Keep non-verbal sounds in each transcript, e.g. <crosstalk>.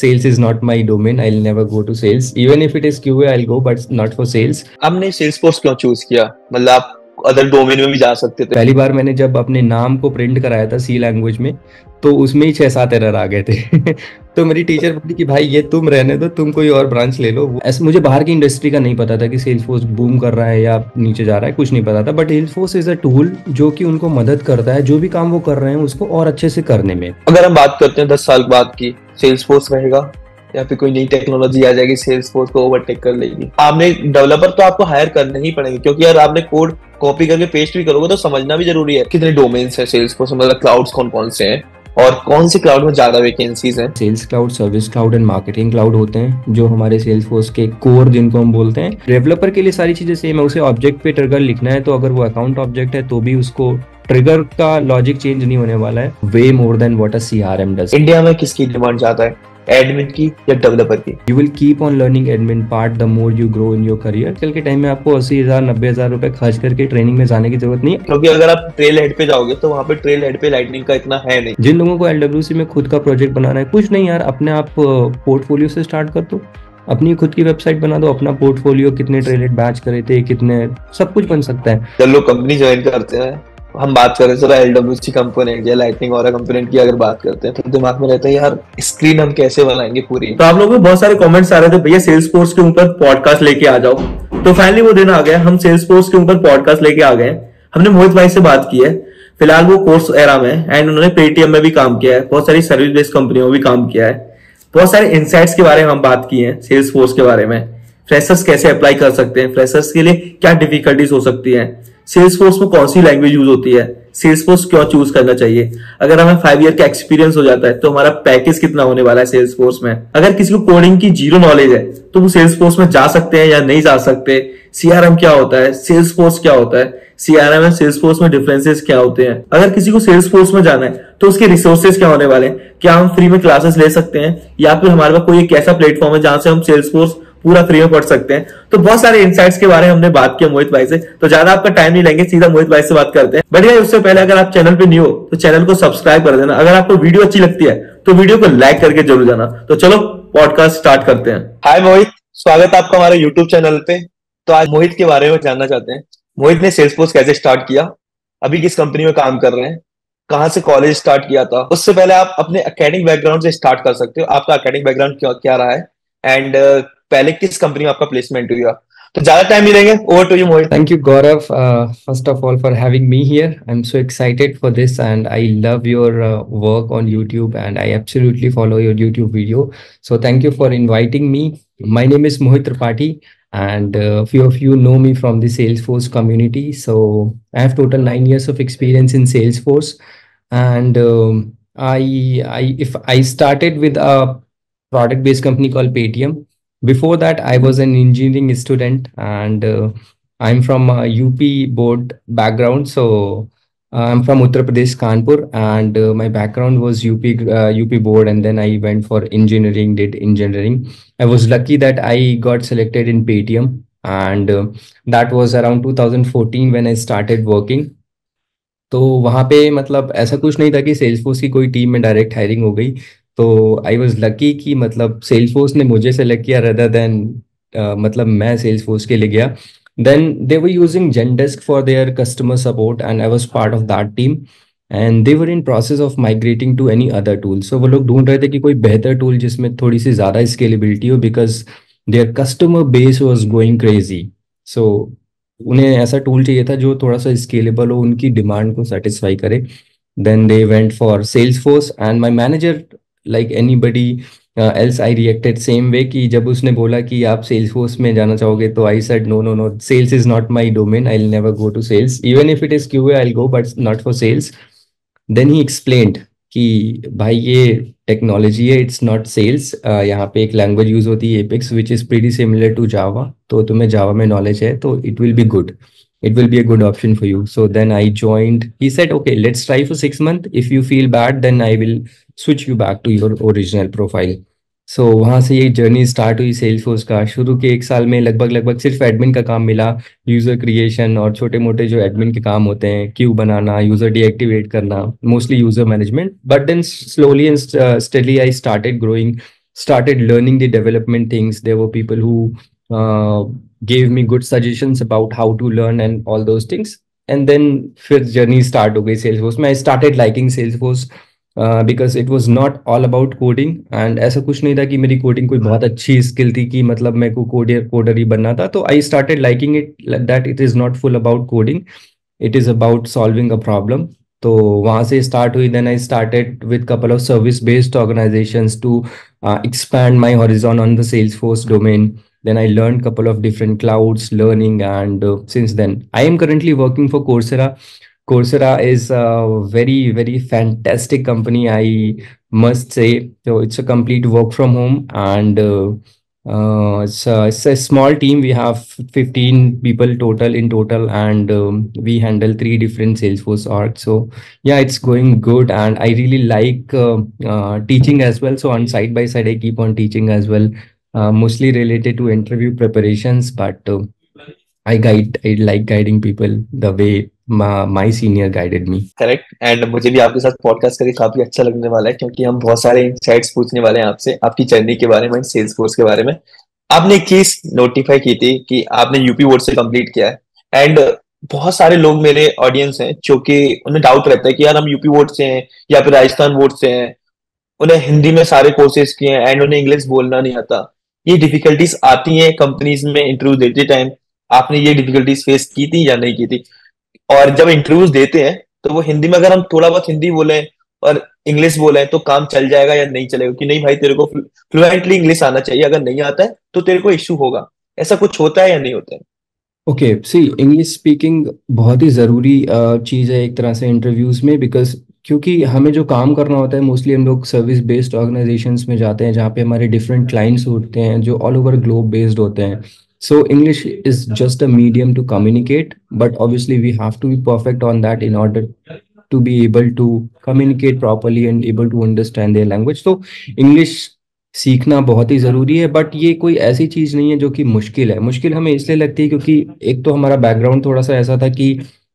sales is not my domain i'll never go to sales even if it is qa i'll go but not for sales आपने sales force क्यों choose किया मतलब आप other domain में भी जा सकते थे। पहली बार मैंने जब अपने नाम को प्रिंट कराया था सी लैंग्वेज में तो उसमें ही छह सात एरर आ गए थे। <laughs> तो मेरी टीचर बोली कि भाई ये तुम रहने दो तुम कोई और ब्रांच ले लो। ऐसे मुझे बाहर की इंडस्ट्री का नहीं पता था कि सेल्स फोर्स बूम कर रहा है या नीचे जा रहा है कुछ नहीं पता था। But Salesforce is a tool जो कि उनको मदद करता है जो भी काम वो कर रहे हैं उसको और अच्छे से करने में। अगर हम बात करते हैं दस साल बाद की सेल्स फोर्स रहेगा या फिर कोई नई टेक्नोलॉजी आ जाएगी सेल्स फोर्स को ओवरटेक कर लेगी। आपने डेवलपर तो आपको हायर करने ही पड़ेंगे क्योंकि यार आपने कोड कॉपी करके पेस्ट भी करोगे तो समझना भी ज़रूरी है। कितने डोमेन्स है सेल्स फोर्स मतलब क्लाउड्स कौन कौन से हैं? और कौन से क्लाउड में ज़्यादा वैकेंसीज हैं? Sales cloud service cloud and marketing cloud होते हैं जो हमारे सेल्स फोर्स के कोर जिनको हम बोलते हैं। डेवलपर के लिए सारी चीज़ें सेम है उसे ऑब्जेक्ट पे ट्रिगर लिखना है तो अगर वो अकाउंट ऑब्जेक्ट है तो भी उसको ट्रिगर का लॉजिक चेंज नहीं होने वाला है। Way more than what a CRM does India में किसकी डिमांड ज़्यादा है? एडमिन की या डेवलपर की? You will keep on learning admin part the more you grow in your career कल के टाइम में आपको अस्सी हज़ार नब्बे हज़ार रुपए खर्च करके ट्रेनिंग में जाने की ज़रूरत नहीं। क्योंकि अगर आप ट्रेल हेड पे जाओगे तो वहाँ पे ट्रेल हेड पे लाइटनिंग का इतना है नहीं। जिन लोगों को एलडब्ल्यू में खुद का प्रोजेक्ट बनाना है कुछ नहीं यार अपने आप पोर्टफोलियो से स्टार्ट कर दो। अपनी खुद की वेबसाइट बना दो अपना पोर्टफोलियो कितने ट्रेलेट बैच करे थे कितने सब कुछ बन सकता है। लोग कंपनी ज्वाइन करते हैं। हम बात करें सर एल सी कंपोनेंट या लाइटनिंग और कंपोनेंट की अगर बात करते हैं तो दिमाग में रहता है, यार स्क्रीन हम कैसे बनाएँगे पूरी? तो आप लोगों को बहुत सारे कमेंट्स आ रहे थे, भैया सेल्स फोर्स के ऊपर पॉडकास्ट लेके आ जाओ। तो फाइनली वो दिन आ गया, हम सेल्स फोर्स के ऊपर पॉडकास्ट लेके आ गए। हमने मोहित भाई से बात की है। फ़िलहाल वो कोर्स एरा में एंड उन्होंने पेटीएम में भी काम किया है। बहुत सारी सर्विस बेस्ड कंपनियों में भी काम किया है। बहुत सारे इंसाइट्स के बारे में हम बात की है सेल्स फोर्स के बारे में। फ्रेशर्स कैसे अप्लाई कर सकते हैं? फ्रेशर्स के लिए क्या डिफिकल्टीज हो सकती है? सेल्स फोर्स में कौन सी लैंग्वेज यूज़ होती है? सेल्स फोर्स क्यों चूज़ करना चाहिए? अगर हमें फाइव ईयर का एक्सपीरियंस हो जाता है तो हमारा पैकेज कितना होने वाला है सेल्स फोर्स में? अगर किसी को कोडिंग की ज़ीरो नॉलेज है तो वो सेल्स फोर्स में जा सकते हैं या नहीं जा सकते? सीआरएम क्या होता है? सेल्स फोर्स क्या होता है? सीआरएम एंड सेल्स फोर्स में डिफरेंसेस क्या होते हैं? अगर किसी को सेल्स फोर्स में जाना है तो उसके रिसोर्सेज क्या होने वाले हैं? क्या हम फ्री में क्लासेस ले सकते हैं? या फिर हमारे पास कोई एक ऐसा प्लेटफॉर्म है जहाँ से हम सेल्स फोर्स पूरा फ्री में पढ़ सकते हैं। तो बहुत सारे इंसाइट्स के बारे में हमने बात किया मोहित भाई से। तो ज़्यादा आपका टाइम नहीं लेंगे सीधा मोहित भाई से बात करते हैं। बढ़िया उससे पहले अगर आप चैनल पे न्यू हो तो चैनल को सब्सक्राइब कर देना। अगर आपको वीडियो अच्छी लगती है तो वीडियो को लाइक करके ज़रूर जाना। तो चलो पॉडकास्ट स्टार्ट करते हैं। हाय मोहित। स्वागत है आपका हमारे यूट्यूब चैनल पे। तो आज मोहित के बारे में जानना चाहते हैं। मोहित ने सेल्स फोर्स कैसे स्टार्ट किया? अभी किस कंपनी में काम कर रहे हैं? कहाँ से कॉलेज स्टार्ट किया था? उससे पहले आप अपने अकेडमिक बैकग्राउंड से स्टार्ट कर सकते हो। आपका अकेडमिक बैकग्राउंड क्या, क्या रहा है? एंड पहले किस कंपनी में आपका प्लेसमेंट हुआ तो ज़्यादा टाइम मिलेंगे over to you Mohit thank you Gaurav first of all for having me here I am so excited for this and I love your work on YouTube and I absolutely follow your YouTube video so thank you for inviting me my name is Mohit Tripathi and uh, few of you know me from the salesforce community. So i have total 9 years of experience in salesforce. And um, i i if i started with a product based company called paytm before that i was an engineering student and uh, i'm from a up board background so uh, i'm from uttar pradesh kanpur and uh, my background was up uh, up board and then i went for engineering did engineering i was lucky that i got selected in paytm and that was around 2014 when i started working तो वहाँ पे मतलब ऐसा कुछ नहीं था कि Salesforce की कोई टीम में डायरेक्ट हायरिंग हो गई तो आई वॉज़ लकी कि मतलब सेल्स फोर्स ने मुझे सेलेक्ट किया रदर देन मतलब मैं सेल्स फोर्स के लिए गया। Then they were using Zendesk for their customer support and I was part of that team and they were in process of migrating to any other tool so वो लोग ढूंढ रहे थे कि कोई बेहतर टूल जिसमें थोड़ी सी ज़्यादा स्केलेबिलिटी हो because their customer base was going crazy so उन्हें ऐसा टूल चाहिए था जो थोड़ा सा स्केलेबल हो, उनकी डिमांड को सेटिस्फाई करे। Then they went for Salesforce and my manager like anybody else I reacted same way कि जब उसने बोला कि आप सेल्स फोर्स में जाना चाहोगे तो I said no no no sales is not my domain I never go to sales even if it is Q I go but not for sales then he explained कि भाई ये technology है it's not sales यहाँ पे एक language use होती है Apex which is pretty similar to Java तो तुम्हें जावा में नॉलेज है तो it will be good it will be a good option for you. So then i joined. He said okay let's try for 6 month if you feel bad then i will switch you back to your original profile. So so, वहाँ से ये journey start हुई Salesforce का। शुरू के एक साल में लगभग लगभग सिर्फ़ एडमिन का काम मिला। यूज़र क्रिएशन और छोटे मोटे जो एडमिन के काम होते हैं क्यू बनाना यूज़र डीएक्टिवेट करना mostly user management but then slowly and study I started growing started learning the development things there वो people who gave me good suggestions about how to learn and all those things. And then फिर journey start गई Salesforce. I started liking Salesforce because it was not all about coding and ऐसा कुछ नहीं था कि मेरी coding कोई बहुत अच्छी स्किल थी कि मतलब मेरे को कोडियर कोडर ही बनना था. तो I started liking it that it is not full about solving a is about solving a problem तो वहाँ से स्टार्ट हुई. Then I started with couple of service based organization to expand my horizon on the salesforce domain. Then i learned couple of different clouds learning and uh, since then i am currently working for coursera Coursera is a very, very fantastic company, I must say. So it's a complete work from home and uh, uh, it's, a, it's, a, small team. We have 15 people total in total and um, we handle three different Salesforce orgs. So yeah, it's going good and I really like uh, uh teaching as well. So on side by side, I keep on teaching as well, uh, mostly related to interview preparations, but uh, I guide, I like guiding people the way my senior guided me correct and मुझे भी आपके साथ podcast करके काफ़ी अच्छा लगने वाला है क्योंकि हम बहुत सारे इनसाइट्स पूछने वाले हैं आपसे आपकी जर्नी के बारे में सेल्स फोर्स के बारे में। आपने चीज़ नोटिफाई की थी कि आपने यूपी बोर्ड से कंप्लीट किया है। एंड बहुत सारे लोग मेरे ऑडियंस हैं जो कि उन्हें डाउट रहता है कि यार हम यूपी बोर्ड से हैं या फिर राजस्थान बोर्ड से हैं। उन्हें हिंदी में सारे कोर्सेज किए हैं एंड उन्हें इंग्लिश बोलना नहीं आता। ये डिफिकल्टीज आती हैं कंपनीज़ में इंटरव्यू देते टाइम आपने ये डिफिकल्टीज फेस की थी या नहीं की थी? और जब इंटरव्यूज़ देते हैं तो वो हिंदी में अगर हम थोड़ा बहुत हिंदी बोले और इंग्लिश बोले तो काम चल जाएगा या नहीं चलेगा? कि नहीं भाई, तेरे को फ्लुएंटली इंग्लिश आना चाहिए। अगर नहीं आता है तो तेरे को इश्यू होगा। ऐसा कुछ होता है या नहीं होता है? ओके सी इंग्लिश स्पीकिंग बहुत ही ज़रूरी चीज़ है एक तरह से इंटरव्यूज़ में बिकॉज़ क्योंकि हमें जो काम करना होता है मोस्टली हम लोग सर्विस बेस्ड ऑर्गेनाइजेशंस में जाते हैं, जहाँ पे हमारे डिफरेंट क्लाइंट्स होते हैं, जो ऑल ओवर ग्लोब बेस्ड होते हैं। So English is just a medium to communicate but obviously we have to be perfect on that in order to be able to communicate properly and able to understand their language तो English सीखना बहुत ही ज़रूरी है but ये कोई ऐसी चीज़ नहीं है जो कि मुश्किल है। मुश्किल हमें इसलिए लगती है क्योंकि एक तो हमारा बैकग्राउंड थोड़ा सा ऐसा था कि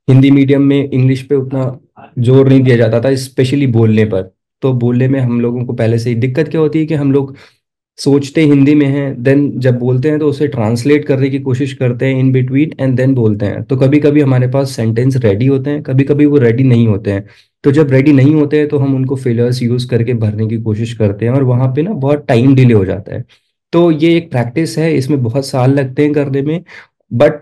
हिंदी मीडियम में इंग्लिश पे उतना ज़ोर नहीं दिया जाता था, स्पेशली बोलने पर। तो बोलने में हम लोगों को पहले से ही दिक्कत क्या होती है कि हम लोग सोचते हिंदी में हैं देन जब बोलते हैं तो उसे ट्रांसलेट करने की कोशिश करते हैं इन बिटवीन एंड देन बोलते हैं। तो कभी कभी हमारे पास सेंटेंस रेडी होते हैं कभी कभी वो रेडी नहीं होते हैं। तो जब रेडी नहीं होते हैं तो हम उनको फिलर्स यूज़ करके भरने की कोशिश करते हैं और वहाँ पे ना बहुत टाइम डिले हो जाता है। तो ये एक प्रैक्टिस है, इसमें बहुत साल लगते हैं करने में बट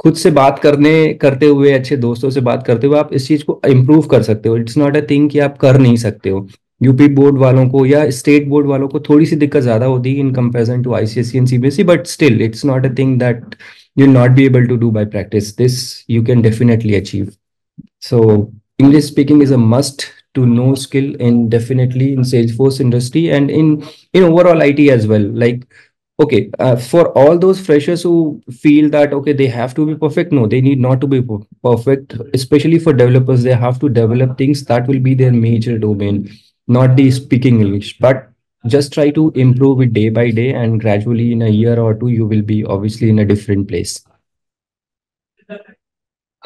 खुद से बात करने, करते हुए, अच्छे दोस्तों से बात करते हुए आप इस चीज़ को इम्प्रूव कर सकते हो। इट्स नॉट अ थिंग कि आप कर नहीं सकते हो। यूपी बोर्ड वालों को या स्टेट बोर्ड वालों को थोड़ी सी दिक्कत ज़्यादा होती है in comparison to ICSC and CBSE but still it's not a thing that you not be able to do by practice this you can definitely achieve so english speaking is a must to know skill in definitely in salesforce industry and in in overall it as well. Like okay uh, for all those freshers who feel that okay they have to be perfect no they need not to be perfect especially for developers they have to develop things that will be their major domain not the speaking English, but just try to improve it day by day and gradually in a year or two you will be obviously in a different place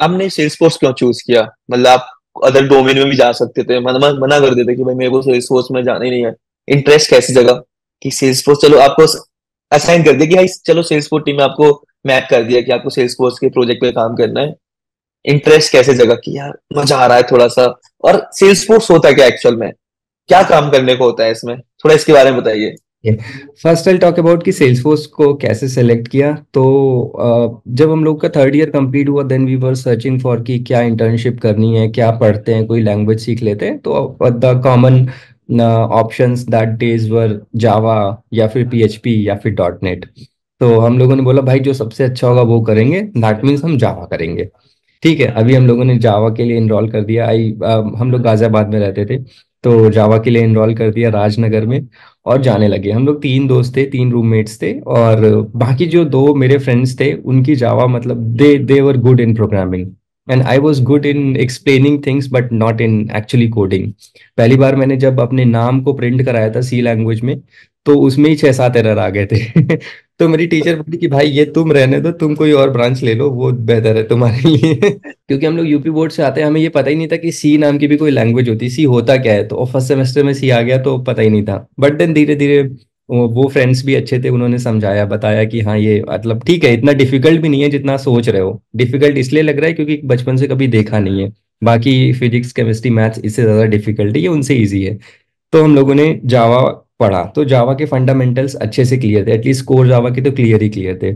आपने sales force क्यों choose किया मतलब आप other domain में भी जा सकते थे मना मना कर देते कि भाई मेरे को सेल्स फोर्स में जाना ही नहीं है इंटरेस्ट कैसी जगह कि सेल्स फोर्स चलो आपको असाइन कर दिया कि भाई, चलो सेल्स फोर्स टीम में आपको मैप कर दिया कि आपको सेल्स फोर्स के प्रोजेक्ट पे काम करना है। इंटरेस्ट कैसे जगह की यार, मज़ा आ रहा है थोड़ा सा। और सेल्स फोर्स होता है क्या एक्चुअल में? क्या काम करने को होता है इसमें? थोड़ा इसके बारे में बताइए। फ़र्स्ट आई टॉक अबाउट कि सेल्सफोर्स को कैसे सेलेक्ट किया। तो जब हम लोग का थर्ड ईयर कंप्लीट हुआ then we were searching for कि क्या इंटर्नशिप करनी है, क्या पढ़ते हैं, कोई लैंग्वेज सीख लेते हैं तो the common options that days were Java या फिर पीएचपी या फिर. डॉट नेट तो हम लोगों ने बोला, भाई, जो सबसे अच्छा होगा वो करेंगे। दैट मीन्स हम जावा करेंगे. ठीक है, अभी हम लोगों ने जावा के लिए इनरोल कर दिया। आई हम लोग गाजियाबाद में रहते थे तो जावा के लिए इनरोल कर दिया राजनगर में और जाने लगे। हम लोग तीन दोस्त थे, तीन रूममेट्स थे और बाकी जो दो मेरे फ्रेंड्स थे, उनकी जावा मतलब they they were good in programming and I was good in explaining things but not in actually coding पहली बार मैंने जब अपने नाम को प्रिंट कराया था सी लैंग्वेज में तो उसमें ही छह सात एरर आ गए थे। <laughs> तो मेरी टीचर बोली कि, भाई, ये तुम रहने दो, तुम कोई और ब्रांच ले लो, वो बेहतर है तुम्हारे लिए। <laughs> क्योंकि हम लोग यूपी बोर्ड से आते हैं, हमें ये पता ही नहीं था कि सी नाम की भी कोई लैंग्वेज होती सी होता क्या है? तो फ़र्स्ट सेमेस्टर में सी आ गया तो पता ही नहीं था। बट देन धीरे धीरे वो फ्रेंड्स भी अच्छे थे, उन्होंने समझाया, बताया कि हाँ ये मतलब ठीक है, इतना डिफ़िकल्ट भी नहीं है जितना सोच रहे हो। डिफ़िकल्ट इसलिए लग रहा है क्योंकि बचपन से कभी देखा नहीं है। बाकी फिजिक्स केमिस्ट्री मैथ्स इससे ज़्यादा डिफ़िकल्ट है, ये उनसे ईजी है। तो हम लोगों ने जावा पढ़ा। तो जावा के फंडामेंटल्स अच्छे से क्लियर थे। एटलीस्ट कोर जावा के तो क्लियर ही क्लियर थे।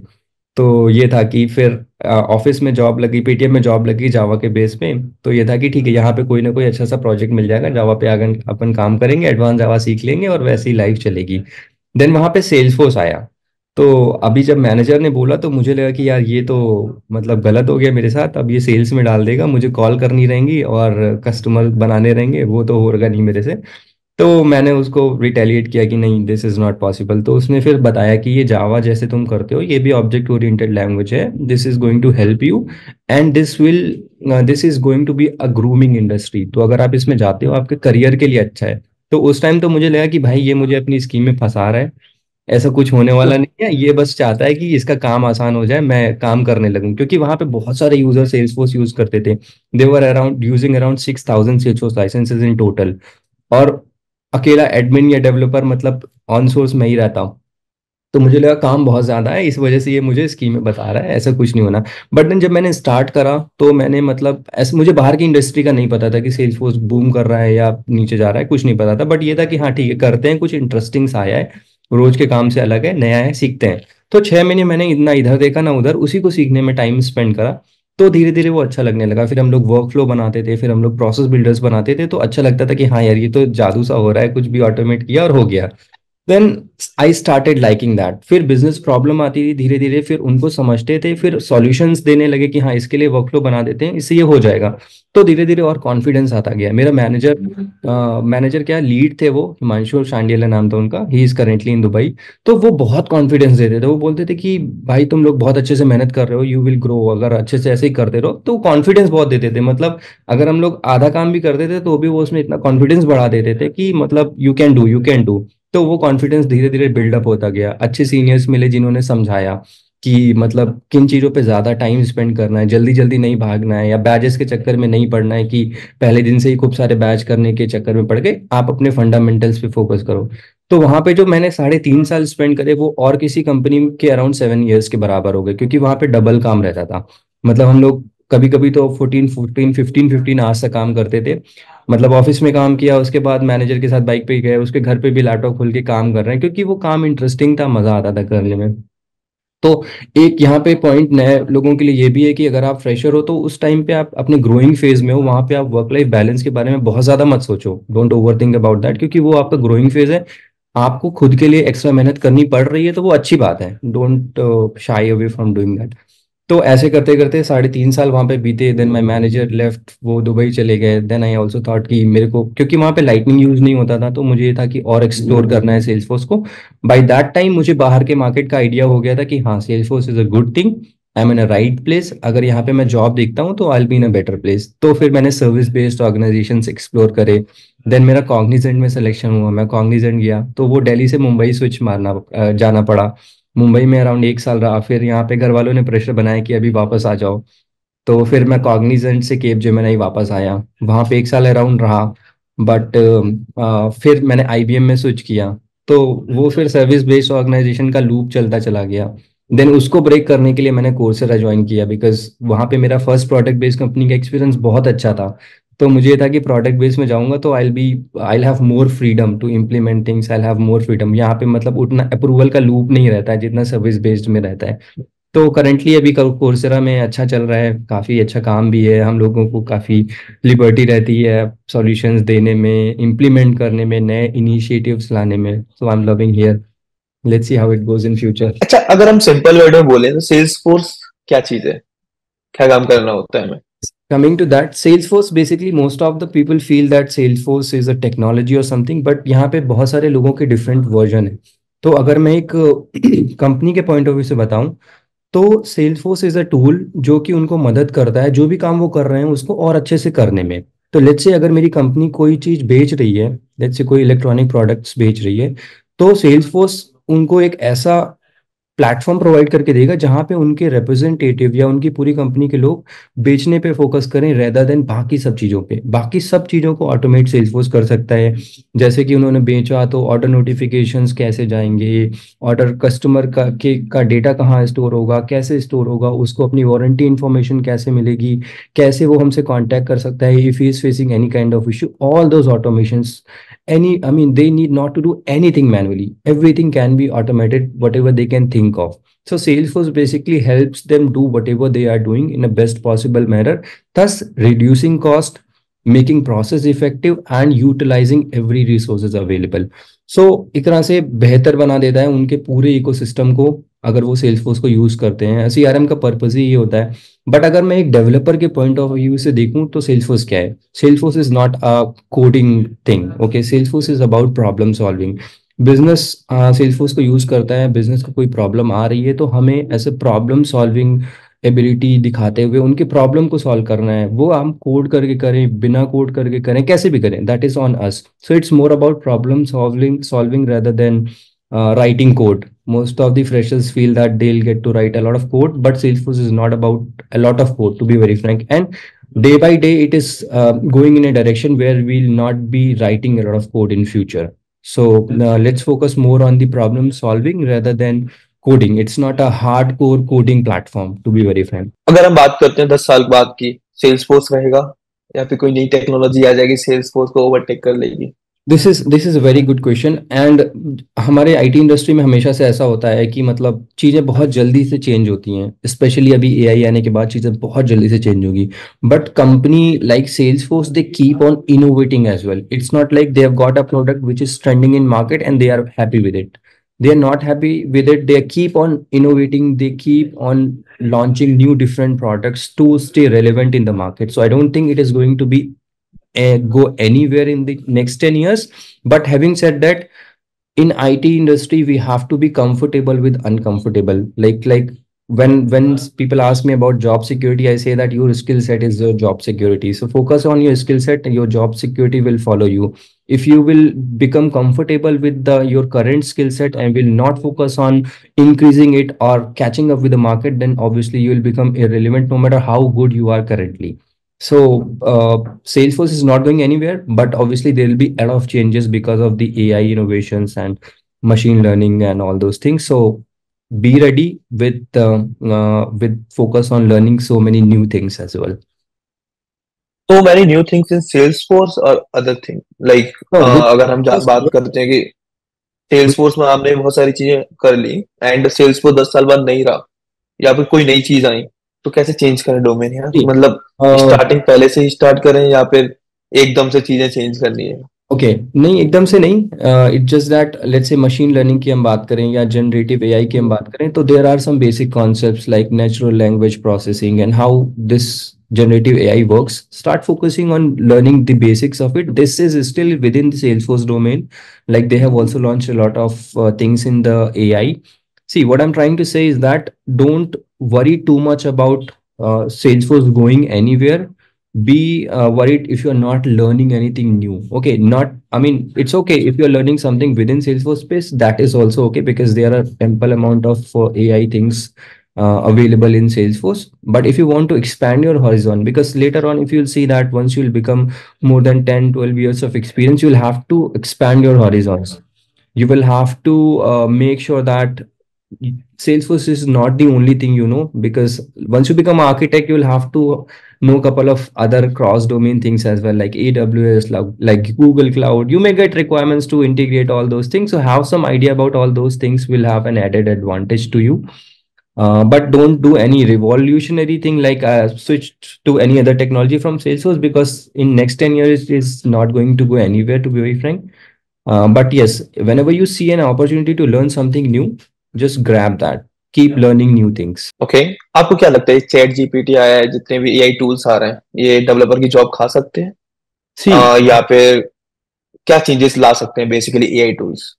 तो ये था कि फिर ऑफ़िस में जॉब लगी पेटीएम में जॉब लगी जावा के बेस पे। तो ये था कि ठीक है, यहाँ पे कोई ना कोई अच्छा सा प्रोजेक्ट मिल जाएगा। जावा पे आगे अपन काम करेंगे एडवांस जावा सीख लेंगे और वैसे ही लाइफ चलेगी। देन वहाँ पे सेल्स फोर्स आया। तो अभी जब मैनेजर ने बोला तो मुझे लगा कि यार, ये तो मतलब गलत हो गया मेरे साथ। अब ये सेल्स में डाल देगा, मुझे कॉल करनी रहेंगी और कस्टमर बनाने रहेंगे, वो तो होगा नहीं मेरे से। तो मैंने उसको रिटेलिएट किया कि नहीं दिस इज़ नॉट पॉसिबल तो उसने फिर बताया कि ये जावा जैसे तुम करते हो, ये भी ऑब्जेक्ट ओरिएंटेड लैंग्वेज है this is going to help you and this will this is going to be a grooming industry तो अगर आप इसमें जाते हो, आपके करियर के लिए अच्छा है। तो उस टाइम तो मुझे लगा कि भाई ये मुझे अपनी स्कीम में फंसा रहा है। ऐसा कुछ होने वाला नहीं है। ये बस चाहता है कि इसका काम आसान हो जाए, मैं काम करने लगूं। क्योंकि वहाँ पे बहुत सारे यूज़र सेल्स फोर्स यूज़ करते थे। They were around using around six thousand sales licenses in total और अकेला एडमिन या डेवलपर मतलब ऑन सोर्स में ही रहता हूँ। तो मुझे लगा काम बहुत ज़्यादा है, इस वजह से ये मुझे स्कीम बता रहा है, ऐसा कुछ नहीं होना। बट देन जब मैंने स्टार्ट करा तो मैंने मतलब ऐसे, मुझे बाहर की इंडस्ट्री का नहीं पता था कि सेल्स फोर्स बूम कर रहा है या नीचे जा रहा है, कुछ नहीं पता था। बट ये था कि हाँ ठीक है, करते हैं, कुछ इंटरेस्टिंग आया है, रोज के काम से अलग है, नया है, सीखते हैं। तो छह महीने मैंने इतना इधर देखा, ना उधर, उसी को सीखने में टाइम स्पेंड करा। तो धीरे धीरे वो अच्छा लगने लगा। फिर हम लोग वर्क फ्लो बनाते थे, फिर हम लोग प्रोसेस बिल्डर्स बनाते थे तो अच्छा लगता था कि हाँ यार, ये तो जादू सा हो रहा है, कुछ भी ऑटोमेट किया और हो गया। Then I started liking that फिर बिज़नेस प्रॉब्लम आती थी धीरे धीरे फिर उनको समझते थे, फिर सॉल्यूशंस देने लगे कि हाँ इसके लिए वर्कफ्लो बना देते हैं, इससे ये हो जाएगा। तो धीरे धीरे और कॉन्फिडेंस आता गया। मेरा मैनेजर मैनेजर क्या लीड थे वो, हिमांशु शांडियला नाम था उनका he is currently in Dubai तो वो बहुत कॉन्फिडेंस देते थे। वो बोलते थे कि, भाई, तुम लोग बहुत अच्छे से मेहनत कर रहे हो यू विल ग्रो अगर अच्छे से ऐसे ही करते रहो। तो कॉन्फिडेंस बहुत देते थे। मतलब अगर हम लोग आधा काम भी करते थे तो भी वो उसमें इतना कॉन्फिडेंस बढ़ा देते थे कि मतलब you can do you can do तो वो कॉन्फिडेंस धीरे धीरे बिल्डअप होता गया। अच्छे सीनियर्स मिले जिन्होंने समझाया कि मतलब किन चीज़ों पे ज़्यादा टाइम स्पेंड करना है जल्दी जल्दी नहीं भागना है या बैजेस के चक्कर में नहीं पढ़ना है कि पहले दिन से ही खूब सारे बैच करने के चक्कर में पड़ गए, आप अपने फंडामेंटल्स पे फोकस करो। तो वहाँ पे जो मैंने साढ़े तीन साल स्पेंड करे, वो और किसी कंपनी के अराउंड सेवन ईयर्स के बराबर हो गए, क्योंकि वहाँ पे डबल काम रहता था। मतलब हम लोग कभी कभी तो fourteen fourteen fifteen fifteen hours तक काम करते थे। मतलब ऑफ़िस में काम किया, उसके बाद मैनेजर के साथ बाइक पे गए, उसके घर पे भी लैपटॉप खोल के काम कर रहे हैं, क्योंकि वो काम इंटरेस्टिंग था, मज़ा आता था करने में। तो एक यहाँ पे पॉइंट नए लोगों के लिए ये भी है कि अगर आप फ्रेशर हो तो उस टाइम पे आप अपने ग्रोइंग फ़ेज़ में हो, वहाँ पे आप वर्क लाइफ बैलेंस के बारे में बहुत ज़्यादा मत सोचो। Don't over think about that क्योंकि वो आपका ग्रोइंग फ़ेज़ है। आपको खुद के लिए एक्स्ट्रा मेहनत करनी पड़ रही है तो वो अच्छी बात है। Don't shy away from doing that तो ऐसे करते करते साढ़े तीन साल वहाँ पे बीते देन माई मैनेजर लेफ़्ट वो दुबई चले गए देन आई ऑल्सो थॉट कि मेरे को क्योंकि वहाँ पे लाइटनिंग यूज़ नहीं होता था तो मुझे ये था कि और एक्सप्लोर करना है सेल्स फोर्स को। बाई दैट टाइम मुझे बाहर के मार्केट का आइडिया हो गया था कि हाँ Salesforce is a good thing I am in a right place अगर यहाँ पे मैं जॉब देखता हूँ तो I be in a better place तो फिर मैंने सर्विस बेस्ड ऑर्गेनाइजेशन एक्सप्लोर करे देन मेरा कॉग्निजेंट में सिलेक्शन हुआ मैं कॉग्निजेंट गया तो वो दिल्ली से मुंबई स्विच मारना जाना पड़ा। मुंबई में अराउंड एक साल रहा फिर यहाँ पे घर वालों ने प्रेशर बनाया कि अभी वापस आ जाओ। तो फिर मैं कॉग्निजेंट से केप जेमिनाई वापस आया। वहाँ पे एक साल अराउंड रहा बट फिर मैंने आईबीएम में स्विच किया। तो वो फिर सर्विस बेस्ड ऑर्गेनाइजेशन का लूप चलता चला गया। देन उसको ब्रेक करने के लिए मैंने कोर्सेरा ज्वाइन किया बिकॉज़ वहाँ पे मेरा फ़र्स्ट प्रोडक्ट बेस्ड कंपनी का एक्सपीरियंस बहुत अच्छा था। तो मुझे था कि प्रोडक्ट बेस में जाऊँगा तो I be I have more freedom to implement things I have more freedom यहाँ पे मतलब उतना अप्रूवल का लूप नहीं रहता है जितना सर्विस बेस्ड में रहता है। तो करंटली अभी कोर्सेरा में अच्छा चल रहा है, काफ़ी अच्छा काम भी है। हम लोगों को काफ़ी लिबर्टी रहती है सॉल्यूशंस देने में इम्प्लीमेंट करने में, नए इनिशिएटिव्स लाने में। So I am loving here let's see how it goes in future अच्छा अगर हम सिंपल वर्ड में बोले तो सेल्स फोर्स क्या चीज़ है? क्या काम करना होता है हमें? Coming to that, salesforce, basically, most of the people feel that salesforce is a technology or something, but यहाँ पे बहुत सारे लोगों के different version है। तो अगर मैं एक <clears throat> कंपनी के पॉइंट ऑफ़ व्यू से बताऊँ तो सेल्सफोर्स इज़ अ टूल जो कि उनको मदद करता है, जो भी काम वो कर रहे हैं, उसको और अच्छे से करने में। तो लेट्स से अगर मेरी कंपनी कोई चीज़ बेच रही है लेट्स से कोई इलेक्ट्रॉनिक प्रोडक्ट्स बेच रही है तो सेल्सफोर्स उनको एक ऐसा प्लेटफॉर्म प्रोवाइड करके देगा जहाँ पे उनके रिप्रेजेंटेटिव या उनकी पूरी कंपनी के लोग बेचने पे फोकस करें रेदर देन बाकी सब चीज़ों पे। बाकी सब चीज़ों को ऑटोमेट सेल्सफोर्स कर सकता है। जैसे कि उन्होंने बेचा तो ऑर्डर नोटिफिकेशन कैसे जाएँगे? ऑर्डर कस्टमर का, के, का डेटा कहाँ स्टोर होगा? कैसे स्टोर होगा? उसको अपनी वारंटी इन्फॉर्मेशन कैसे मिलेगी? कैसे वो हमसे कांटेक्ट कर सकता है? If he is facing any kind of issue all those automations any i mean they need not to do anything manually everything can be automated whatever they can think of so salesforce basically helps them do whatever they are doing in a best possible manner thus reducing cost making process effective and utilizing every resources available so so, एक तरह से बेहतर बना देता है उनके पूरे ecosystem को अगर वो सेल्सफोर्स को यूज़ करते हैं। सी आर एम का पर्पज ही ये होता है। बट अगर मैं एक डेवलपर के पॉइंट ऑफ़ व्यू से देखूँ तो सेल्सफोर्स क्या है? Salesforce is not a coding thing okay Salesforce is about problem solving business Salesforce को यूज़ करता है बिज़नेस को कोई प्रॉब्लम आ रही है तो हमें ऐसे प्रॉब्लम सॉल्विंग एबिलिटी दिखाते हुए उनके प्रॉब्लम को सॉल्व करना है। वो हम कोड करके करें, बिना कोड करके करें, कैसे भी करें that is on us so it's more about problem solving solving rather than writing code most of the freshers feel that they'll get to write a lot of code but salesforce is not about a lot of code to be very frank and day by day it is uh, going in a direction where we'll not be writing a lot of code in future so uh, let's focus more on the problem solving rather than coding it's not a hard core coding platform to be very frank अगर हम बात करते हैं दस साल बाद की sales force रहेगा या फिर कोई नई टेक्नोलॉजी आ जाएगी सेल्स फोर्स को ओवरटेक कर लेगी This is this is very good question and हमारे आईटी इंडस्ट्री में हमेशा से ऐसा होता है कि मतलब चीज़ें बहुत जल्दी से चेंज होती हैं। स्पेशली अभी एआई आने के बाद चीज़ें बहुत जल्दी से चेंज होगी। But company like Salesforce they keep on innovating as well it's not like they have got a product which is trending in market and they are happy with it they are not happy with it. They keep on innovating. They keep on launching new different products to stay relevant in the market. So i don't think it is going to be go anywhere in the next 10 years. But having said that in it industry we have to be comfortable with uncomfortable. Like like when when people ask me about job security i say that your skill set is your job security. So focus on your skill set and your job security will follow you. If you will become comfortable with the your current skill set and will not focus on increasing it or catching up with the market then obviously you will become irrelevant no matter how good you are currently so uh, salesforce is not going anywhere but obviously there will be a lot of changes because of the ai innovations and machine learning and all those things so be ready with uh, uh, with focus on learning so many new things as well so many new things in salesforce or other thing like no, uh, अगर हम बात करते हैं कि Salesforce में आपने बहुत सारी चीजें कर ली एंड सेल्सफोर्स दस साल बाद नहीं रहा या फिर कोई नई चीज आई तो कैसे चेंज करें डोमेन यार? मतलब स्टार्टिंग पहले से ही स्टार्ट करें या फिर एकदम से चीज़ें चेंज करनी है? Okay okay. नहीं एकदम से नहीं। It just that let's say machine learning की हम बात करें या जनरेटिव एआई की हम बात करें तो there are some basic concepts like natural language processing and how this generative AI works start focusing on learning the basics of it this is still within the force domain like they have also launch lot of things in the AI see what I am trying to say is that don't worry too much about uh, Salesforce going anywhere. Be uh, worried if you're not learning anything new. Okay not i mean it's okay if you're learning something within salesforce space that is also okay because there are ample amount of uh, ai things uh, available in salesforce. But if you want to expand your horizon because later on if you'll see that once you'll become more than 10 12 years of experience you'll have to expand your horizons. You will have to uh, make sure that salesforce is not the only thing you know because once you become an architect you'll have to know a couple of other cross domain things as well like aws like google cloud. You may get requirements to integrate all those things. So have some idea about all those things will have an added advantage to you. Uh, but don't do any revolutionary thing like uh, switch to any other technology from salesforce because in next 10 years is not going to go anywhere to be very frank. Uh, but yes whenever you see an opportunity to learn something new just grab that. Keep learning new things okay आपको क्या लगता है chat GPT आया है जितने भी AI tools आ रहे हैं ये डेवलपर की जॉब खा सकते हैं? Uh, या फिर क्या चेंजेस ला सकते हैं बेसिकली एआई टूल्स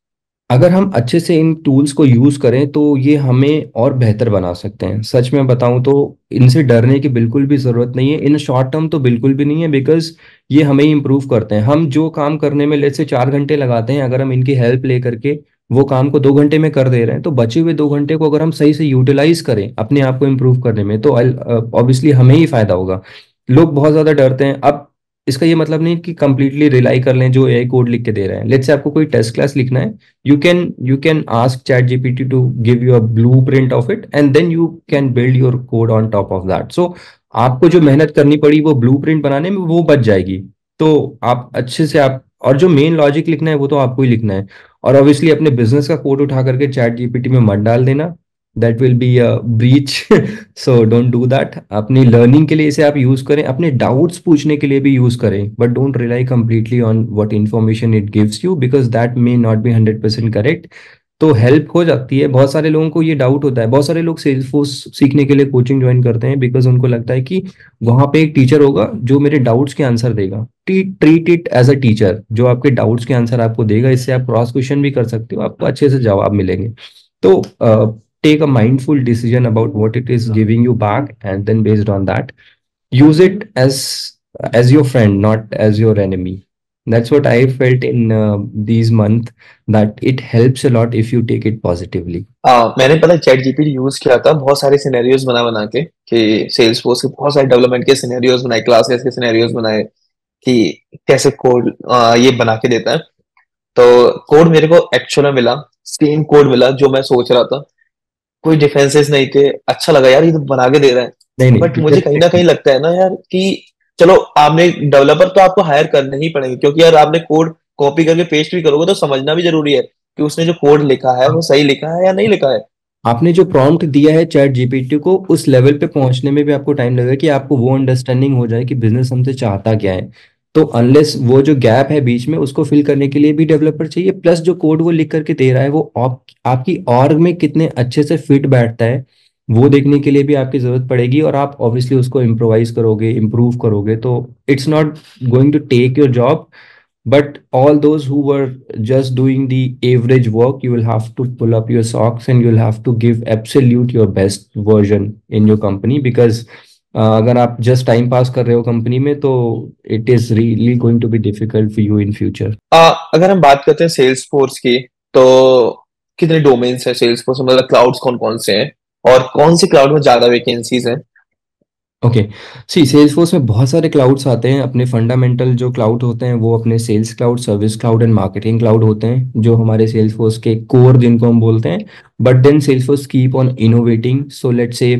अगर हम अच्छे से इन टूल्स को यूज़ करें तो ये हमें और बेहतर बना सकते हैं। सच में बताऊँ तो इनसे डरने की बिल्कुल भी ज़रूरत नहीं है। इन शॉर्ट टर्म तो बिल्कुल भी नहीं है बिकॉज़ ये हमें इंप्रूव करते हैं। हम जो काम करने में लेट से चार घंटे लगाते हैं अगर हम इनकी हेल्प ले करके वो काम को दो घंटे में कर दे रहे हैं तो बचे हुए दो घंटे को अगर हम सही से यूटिलाइज करें, अपने आप को इम्प्रूव करने में तो ऑब्वियसली हमें ही फ़ायदा होगा। लोग बहुत ज़्यादा डरते हैं। अब इसका ये मतलब नहीं कि कंप्लीटली रिलाई कर लें जो एआई कोड लिख के दे रहे हैं। लेट्स से आपको कोई टेस्ट क्लास लिखना है you can you can ask ChatGPT to give you a blueprint of it and then you can build your code on top of that so आपको जो मेहनत करनी पड़ी वो ब्लू प्रिंट बनाने में वो बच जाएगी। तो आप अच्छे से आप, और जो मेन लॉजिक लिखना है वो तो आपको ही लिखना है। और ऑब्वियसली अपने बिज़नेस का कोड उठा करके चैट जीपीटी में मत डाल देना। That will be a breach so don't do that अपनी लर्निंग के लिए इसे आप यूज़ करें। अपने डाउट्स पूछने के लिए भी यूज़ करें। But don't rely completely on what information it gives you because that may not be hundred percent correct तो हेल्प हो जाती है। बहुत सारे लोगों को ये डाउट होता है। बहुत सारे लोग सेल्स फोर्स सीखने के लिए कोचिंग ज्वाइन करते हैं बिकॉज़ उनको लगता है कि वहाँ पे एक टीचर होगा जो मेरे डाउट्स के आंसर देगा। Treat it as a teacher जो आपके डाउट्स के आंसर आपको देगा। इससे आप क्रॉस क्वेश्चन भी कर सकते हो। आपको अच्छे से जवाब मिलेंगे। तो take a mindful decision about what it is giving you you and then based on that, use it as as your friend, not as your enemy. That's what i felt in uh, these month that it helps a lot if you take it positively. uh, मैंने पता chat GPT use किया था बहुत सारे scenarios बना बना के कि सेल्स फोर्स के बहुत सारे डेवलपमेंट के सिनेरियोज बनाए क्लासेस के सिनेरियोज बनाए कि कैसे कोड ये बना के देता है। तो कोड मेरे को एक्चुअल में मिला सेम कोड मिला जो मैं सोच रहा था। कोई डिफेंसेस नहीं थे अच्छा लगा यार ये तो बना के दे रहे हैं। नहीं बट मुझे कहीं ना कहीं लगता है ना यार कि चलो आपने डेवलपर तो आपको हायर करने ही पड़ेंगे क्योंकि यार आपने कोड कॉपी करके पेस्ट भी करोगे तो समझना भी ज़रूरी है कि उसने जो कोड लिखा है वो सही लिखा है या नहीं लिखा है। आपने जो प्रॉम्प्ट दिया है चैट जीपीटी को उस लेवल पे पहुँचने में भी आपको टाइम लगेगा कि आपको वो अंडरस्टैंडिंग हो जाए कि बिज़नेस हमसे चाहता क्या है। तो अनलेस वो जो गैप है बीच में उसको फिल करने के लिए भी डेवलपर चाहिए प्लस जो कोड वो लिख करके दे रहा है वो आप, आपकी ऑर्ग में कितने अच्छे से फिट बैठता है वो देखने के लिए भी आपकी ज़रूरत पड़ेगी और आप ऑब्वियसली उसको इम्प्रोवाइज करोगे इम्प्रूव करोगे तो it's not going to take your job but all those who were just doing the average work, you will have to pull up your socks and you'll have to give absolute your best version in your company because अगर आप just time pass कर रहे हो company में तो it is really going to be difficult for you in future अगर हम बात करते हैं सेल्स फोर्स की तो कितने डोमेन्स है सेल्स फोर्स मतलब क्लाउड्स कौन कौन से हैं? और कौन से क्लाउड में ज़्यादा वैकेंसीज हैं? ओके सी सेल्स फोर्स में बहुत सारे क्लाउड्स आते हैं। अपने फंडामेंटल जो क्लाउड होते हैं, वो अपने sales cloud service cloud and marketing cloud होते हैं, जो हमारे सेल्स फोर्स के कोर जिनको हम बोलते हैं। But then Salesforce keep on innovating so let say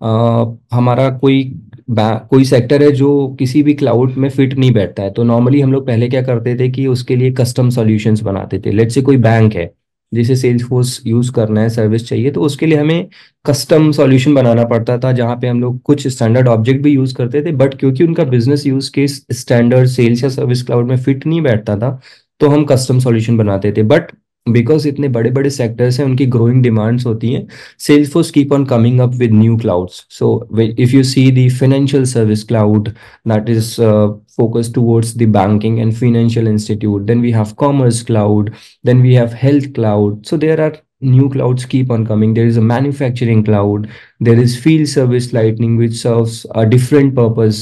हमारा कोई कोई सेक्टर है जो किसी भी क्लाउड में फिट नहीं बैठता है। तो नॉर्मली हम लोग पहले क्या करते थे कि उसके लिए कस्टम सॉल्यूशंस बनाते थे। लेट से कोई बैंक है। जिसे सेल्स फोर्स यूज़ करना है सर्विस चाहिए तो उसके लिए हमें कस्टम सॉल्यूशन बनाना पड़ता था, जहाँ पे हम लोग कुछ स्टैंडर्ड ऑब्जेक्ट भी यूज़ करते थे बट क्योंकि उनका business use case standard sales या सर्विस क्लाउड में फिट नहीं बैठता था तो हम कस्टम सॉल्यूशन बनाते थे। बट बिकॉज इतने बड़े बड़े सेक्टर्स हैं उनकी ग्रोइंग डिमांड्स होती हैं Salesforce keep on coming up with new clouds so if you see the financial service cloud that is focus towards the banking and financial institute then we have commerce cloud then we have health cloud so there are new clouds keep on coming there is a manufacturing cloud there is field service lightning which serves a different purpose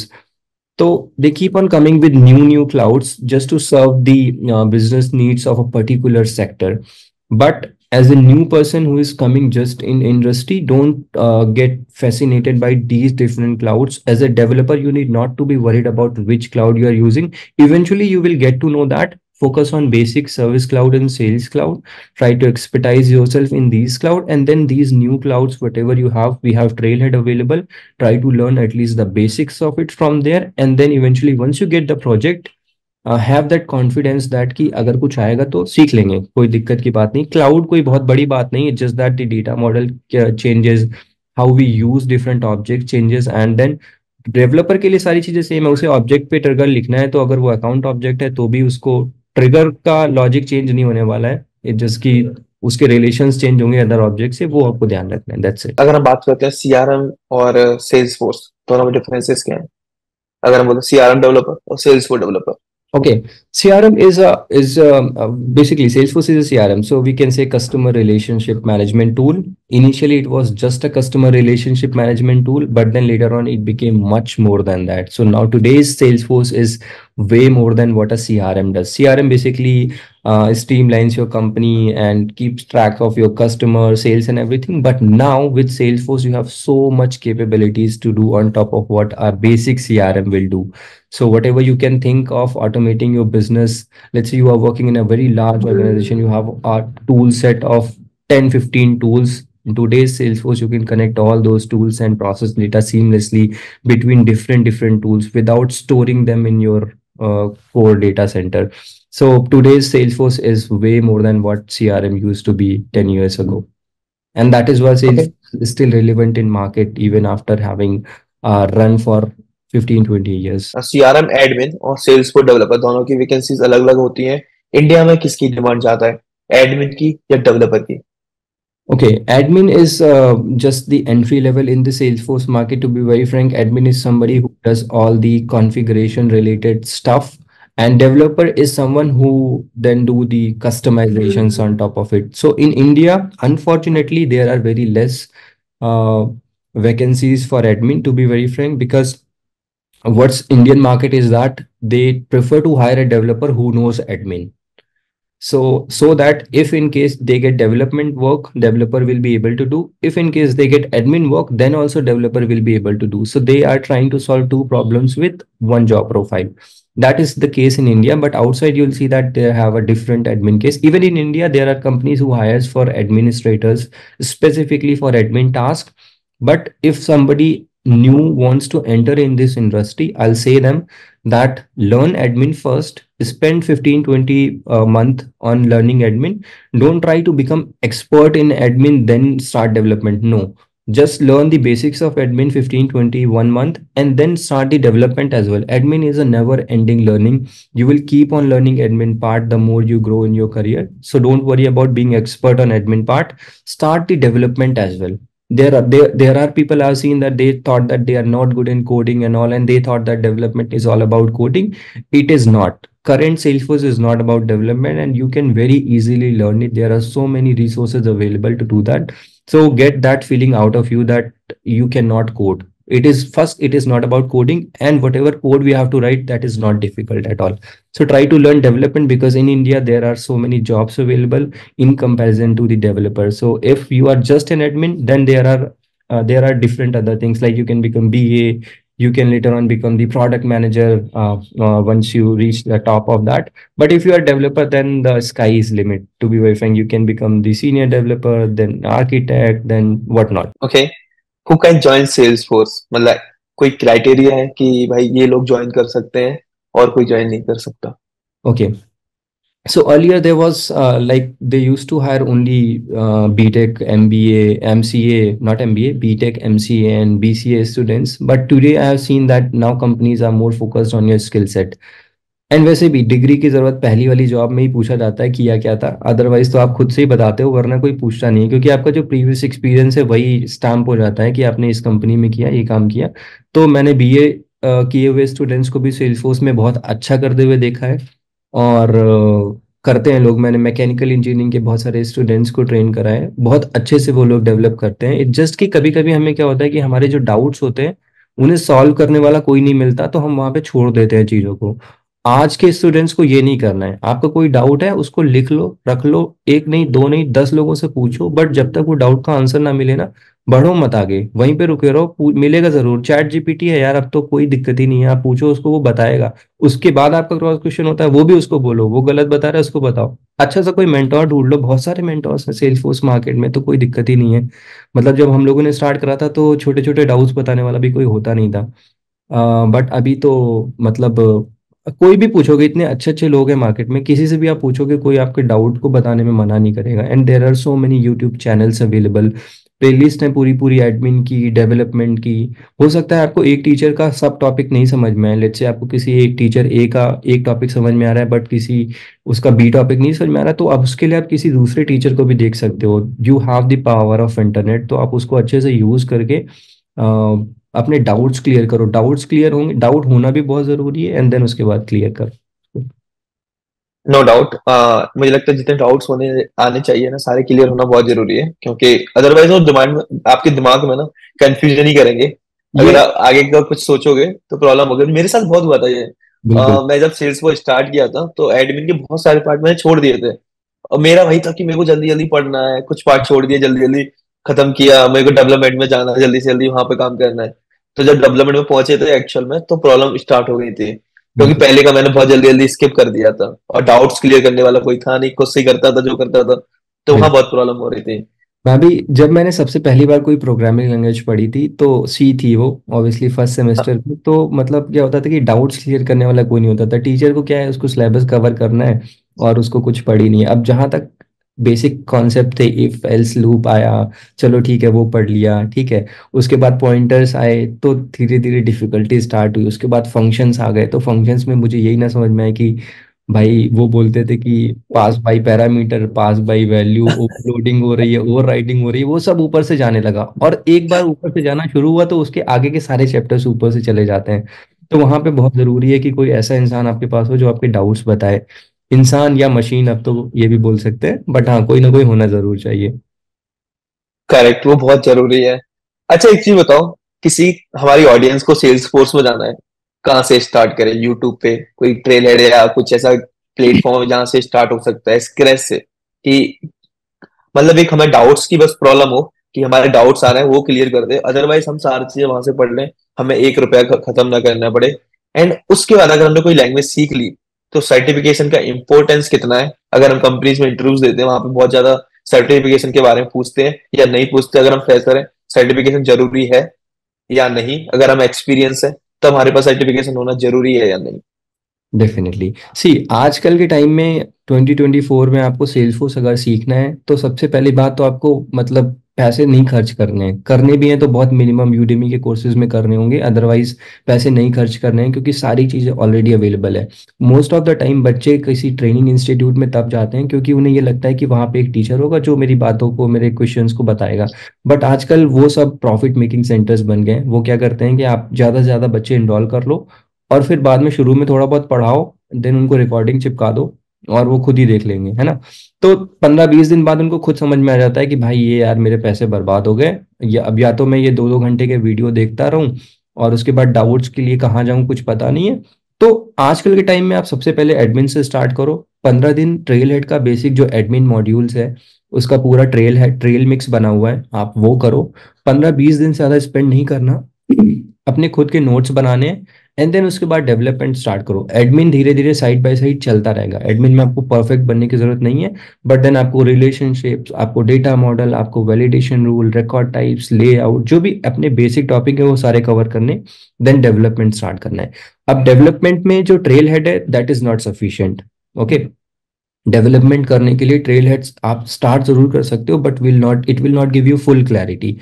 so they keep on coming with new new clouds just to serve the uh, business needs of a particular sector. But as a new person who is coming just in industry, don't uh, get fascinated by these different clouds. As a developer, you need not to be worried about which cloud you are using. Eventually, you will get to know that focus on basic service cloud and sales cloud try to expertise yourself in these cloud and then these new clouds whatever you have we have trailhead available try to learn at least the basics of it from there and then eventually once you get the project uh, have that confidence that कि अगर कुछ आएगा तो सीख लेंगे कोई दिक्कत की बात नहीं क्लाउड कोई बहुत बड़ी बात नहीं just that the data model changes how we use different object changes and then developer के लिए सारी चीज़ें सेम है उसे ऑब्जेक्ट पे ट्रिगर लिखना है तो अगर वो अकाउंट ऑब्जेक्ट है तो भी उसको ट्रिगर का लॉजिक चेंज नहीं होने वाला है। जिसकी उसके रिलेशन चेंज होंगे अदर ऑब्जेक्ट से वो आपको ध्यान रखना है दैट्स इट अगर हम बात करते हैं सीआरएम और सेल्स फोर्स दोनों में डिफरेंसेस क्या हैं? अगर हम बोलते सीआरएम डेवलपर और Salesforce developer okay CRM is a is basically Salesforce is a CRM so we can say customer relationship management tool initially it was just a customer relationship management tool but then later on it became much more than that so now today's Salesforce is way more than what a CRM does. CRM basically uh, streamlines your company and keeps track of your customer sales and everything. But now with Salesforce, you have so much capabilities to do on top of what a basic CRM will do. So whatever you can think of automating your business, let's say you are working in a very large organization, you have a tool set of 10, 15 tools in today's salesforce you can connect all those tools and process data seamlessly between different different tools without storing them in your uh, core data center so today's salesforce is way more than what crm used to be 10 years ago and that is why salesforce okay. is still relevant in market even after having uh, run for 15 20 years CRM admin और Salesforce developer दोनों की vacancies अलग अलग होती हैं India में किसकी demand ज्यादा है एडमिन की या डेवलपर की Okay, admin is uh, just the entry level in the Salesforce market. To be very frank, admin is somebody who does all the configuration related stuff and developer is someone who then do the customizations on top of it. So in India, unfortunately, there are very less uh, vacancies for admin, to be very frank, because what's Indian market is that they prefer to hire a developer who knows admin so so that if in case they get development work developer will be able to do. If in case they get admin work then also developer will be able to do. So they are trying to solve two problems with one job profile. That is the case in india but outside you'll see that they have a different admin case. Even in india there are companies who hires for administrators specifically for admin task but if somebody new wants to enter in this industry i'll say them that learn admin first spend 15 20 a month on learning admin. Don't try to become expert in admin then start development. No. Just learn the basics of admin 15 20 one month and then start the development as well. Admin is a never ending learning. You will keep on learning admin part the more you grow in your career. So don't worry about being expert on admin part. Start the development as well there are there, there are people i've seen that they thought that they are not good in coding and all and they thought that development is all about coding. It is not. Current salesforce is not about development and you can very easily learn it. There are so many resources available to do that. So get that feeling out of you that you cannot code it is first it is not about coding and whatever code we have to write that is not difficult at all. So try to learn development because in india there are so many jobs available in comparison to the developer. So if you are just an admin then there are uh, there are different other things. Like you can become ba you can later on become the product manager uh, uh, once you reach the top of that. But if you are developer then the sky is limit. To be very frank you can become the senior developer then architect then whatnot. Okay who can join Salesforce मतलब कोई criteria है कि भाई ये लोग join कर सकते हैं और कोई ज्वाइन नहीं कर सकता okay so earlier there was uh, like they used to hire only uh, btech mba mca not mba btech mca and bca students but today i have seen that now companies are more focused on your skill set and वैसे भी degree की ज़रूरत पहली वाली job में ही पूछा जाता है किया क्या था। अदरवाइज़ तो आप खुद से ही बताते हो, वरना कोई पूछता नहीं है। क्योंकि आपका जो प्रीवियस एक्सपीरियंस है, वही स्टैम्प हो जाता है कि आपने इस कंपनी में किया, ये काम किया। तो मैंने बी ए किए हुए स्टूडेंट्स को भी सेल्सफोर्स में बहुत अच्छा करते हुए देखा है। और करते हैं लोग। मैंने मैकेनिकल इंजीनियरिंग के बहुत सारे स्टूडेंट्स को ट्रेन करा है। बहुत अच्छे से वो लोग डेवलप करते हैं। जस्ट कि कभी कभी हमें क्या होता है कि हमारे जो डाउट्स होते हैं, उन्हें सॉल्व करने वाला कोई नहीं मिलता तो हम वहाँ पे छोड़ देते हैं चीज़ों को। आज के स्टूडेंट्स को ये नहीं करना है। आपका कोई डाउट है, उसको लिख लो, रख लो। एक नहीं, दो नहीं, दस लोगों से पूछो बट जब तक वो डाउट का आंसर ना मिले ना, बढ़ो मत आगे। वहीं पे रुके रहो मिलेगा ज़रूर। चैट जीपीटी है यार, अब तो कोई दिक्कत ही नहीं है। आप पूछो, उसको वो बताएगा। उसके बाद आपका क्रॉस क्वेश्चन होता है, वो भी उसको बोलो। वो गलत बता रहा है, उसको बताओ। अच्छा सा कोई मेंटोर ढूंढ लो। बहुत सारे मेंटोर्स हैं सेल्स फोर्स मार्केट में तो कोई दिक्कत ही नहीं है। मतलब जब हम लोगों ने स्टार्ट करा था तो छोटे छोटे डाउट्स बताने वाला भी कोई होता नहीं था। बट अभी तो मतलब कोई भी पूछोगे, इतने अच्छे अच्छे लोग हैं मार्केट में, किसी से भी आप पूछोगे, कोई आपके डाउट को बताने में मना नहीं करेगा। And there are so many YouTube channels available playlist है पूरी पूरी एडमिन की डेवलपमेंट की। हो सकता है आपको एक टीचर का सब टॉपिक नहीं समझ में आए। लेट से आपको किसी एक टीचर ए का एक टॉपिक समझ में आ रहा है बट किसी उसका बी टॉपिक नहीं समझ में आ रहा तो आप उसके लिए आप किसी दूसरे टीचर को भी देख सकते हो। You have the power of internet तो आप उसको अच्छे से यूज़ करके अपने डाउट्स क्लियर करो। डाउट्स क्लियर होंगे डाउट होना भी बहुत ज़रूरी है एंड देन उसके बाद क्लियर करो। नो no डाउट मुझे लगता है जितने डाउट्स होने आने चाहिए ना सारे क्लियर होना बहुत ज़रूरी है क्योंकि अदरवाइज़ वो दिमाग में आपके दिमाग में ना कंफ्यूजन ही करेंगे। अगर आप आगे का कुछ सोचोगे तो प्रॉब्लम होगी। मेरे साथ बहुत हुआ था ये। बिल्कुल। मैं जब सेल्स को स्टार्ट किया था तो एडमिन के बहुत सारे पार्ट मैंने छोड़ दिए थे। और मेरा वही था कि मेरे को जल्दी जल्दी पढ़ना है कुछ पार्ट छोड़ दिए जल्दी जल्दी खत्म किया मेरे को डेवलपमेंट में जाना है जल्दी से जल्दी वहाँ पे काम करना है। तो जब डेवलपमेंट में पहुँचे थे एक्चुअल में तो प्रॉब्लम स्टार्ट हो गई थी। क्योंकि पहले का मैंने बहुत जल्दी जल्दी स्किप कर दिया था और डाउट्स क्लियर करने वाला कोई था नहीं खुद से करता था जो करता था तो वहाँ बहुत प्रॉब्लम हो रही थी। मैं भी जब मैंने सबसे पहली बार कोई प्रोग्रामिंग लैंग्वेज पढ़ी थी तो सी थी वो ऑब्वियसली फ़र्स्ट सेमेस्टर में तो मतलब क्या होता था कि डाउट्स क्लियर करने वाला कोई नहीं होता था। टीचर को क्या है उसको सिलेबस कवर करना है और उसको कुछ पढ़ी नहीं है। अब जहाँ तक बेसिक कॉन्सेप्ट थे इफ़ एल्स लूप आया चलो ठीक है वो पढ़ लिया ठीक है। उसके बाद पॉइंटर्स आए तो धीरे धीरे डिफिकल्टी स्टार्ट हुई। उसके बाद फ़ंक्शंस आ गए तो फ़ंक्शंस में मुझे यही ना समझ में आया कि भाई वो बोलते थे कि pass by parameter pass by value overloading हो रही है ओवर राइटिंग हो रही है वो सब ऊपर से जाने लगा। और एक बार ऊपर से जाना शुरू हुआ तो उसके आगे के सारे चैप्टर्स ऊपर से चले जाते हैं। तो वहाँ पे बहुत ज़रूरी है कि कोई ऐसा इंसान आपके पास हो जो आपके डाउट्स बताए। इंसान या मशीन, अब तो ये भी बोल सकते हैं बट हाँ कोई ना कोई होना ज़रूर चाहिए। करेक्ट वो बहुत ज़रूरी है। अच्छा एक चीज़ बताओ, किसी हमारी ऑडियंस को सेल्स फोर्स में जाना है, कहाँ से स्टार्ट करें? यूट्यूब पे, कोई ट्रेलर या कुछ ऐसा प्लेटफॉर्म जहाँ से स्टार्ट हो सकता है स्क्रैच से, कि मतलब एक हमें डाउट्स की बस प्रॉब्लम हो, कि हमारे डाउट्स आ रहे हैं, वो क्लियर कर दे। अदरवाइज़ हम सारी चीज़ें वहाँ से पढ़ लें, हमें एक रुपया खत्म ना करना पड़े। एंड उसके बाद अगर हमने कोई लैंग्वेज सीख ली तो सर्टिफिकेशन का इंपॉर्टेंस कितना है? अगर हम कंपनीज़ में इंटरव्यूज़ देते हैं, वहाँ पे बहुत ज़्यादा सर्टिफिकेशन के बारे में पूछते हैं या नहीं पूछते, अगर हम फ्रेशर हैं सर्टिफिकेशन ज़रूरी है या नहीं? अगर हम एक्सपीरियंस है तो हमारे पास सर्टिफिकेशन होना ज़रूरी है या नहीं? डेफिनेटली सी आजकल के टाइम में 2024 में आपको सेल्सफोर्स अगर सीखना है तो सबसे पहली बात तो आपको मतलब पैसे नहीं खर्च करने हैं। करने भी हैं तो बहुत मिनिमम यूडेमी के कोर्सेज में करने होंगे अदरवाइज़ पैसे नहीं खर्च करने हैं क्योंकि सारी चीज़ें ऑलरेडी अवेलेबल है। मोस्ट ऑफ़ द टाइम बच्चे किसी ट्रेनिंग इंस्टीट्यूट में तब जाते हैं क्योंकि उन्हें ये लगता है कि वहाँ पे एक टीचर होगा जो मेरी बातों को, मेरे क्वेश्चन को बताएगा। बट आजकल वो सब प्रॉफिट मेकिंग सेंटर्स बन गए वो क्या करते हैं कि आप ज़्यादा से ज़्यादा बच्चे इनरोल कर लो और फिर बाद में शुरू में थोड़ा बहुत पढ़ाओ देन उनको रिकॉर्डिंग चिपका दो। और वो खुद ही देख लेंगे, है ना? तो पंद्रह बीस दिन बाद उनको खुद समझ में आ जाता है कि भाई ये यार मेरे पैसे बर्बाद हो गए। या अब या तो मैं ये दो दो घंटे के वीडियो देखता रहूँ और उसके बाद डाउट्स के लिए कहाँ जाऊँ कुछ पता नहीं है। तो आजकल के टाइम में आप सबसे पहले एडमिन से स्टार्ट करो। पंद्रह दिन ट्रेल हेड का बेसिक जो एडमिन मॉड्यूल्स है, उसका पूरा ट्रेल है, ट्रेल मिक्स बना हुआ है, आप वो करो। पंद्रह बीस दिन से ज़्यादा स्पेंड नहीं करना। अपने खुद के नोट्स बनाने हैं। एंड देन उसके बाद डेवलपमेंट स्टार्ट करो। एडमिन धीरे धीरे साइड बाय साइड चलता रहेगा। एडमिन में आपको परफेक्ट बनने की ज़रूरत नहीं है बट देन आपको रिलेशनशिप्स आपको डेटा मॉडल आपको validation rule record types layout जो भी अपने बेसिक टॉपिक है वो सारे कवर करने देन डेवलपमेंट स्टार्ट करना है। अब डेवलपमेंट में जो ट्रेल हेड है that is not sufficient okay development करने के लिए ट्रेल हेड्स आप स्टार्ट ज़रूर कर सकते हो but will not it will not give you full clarity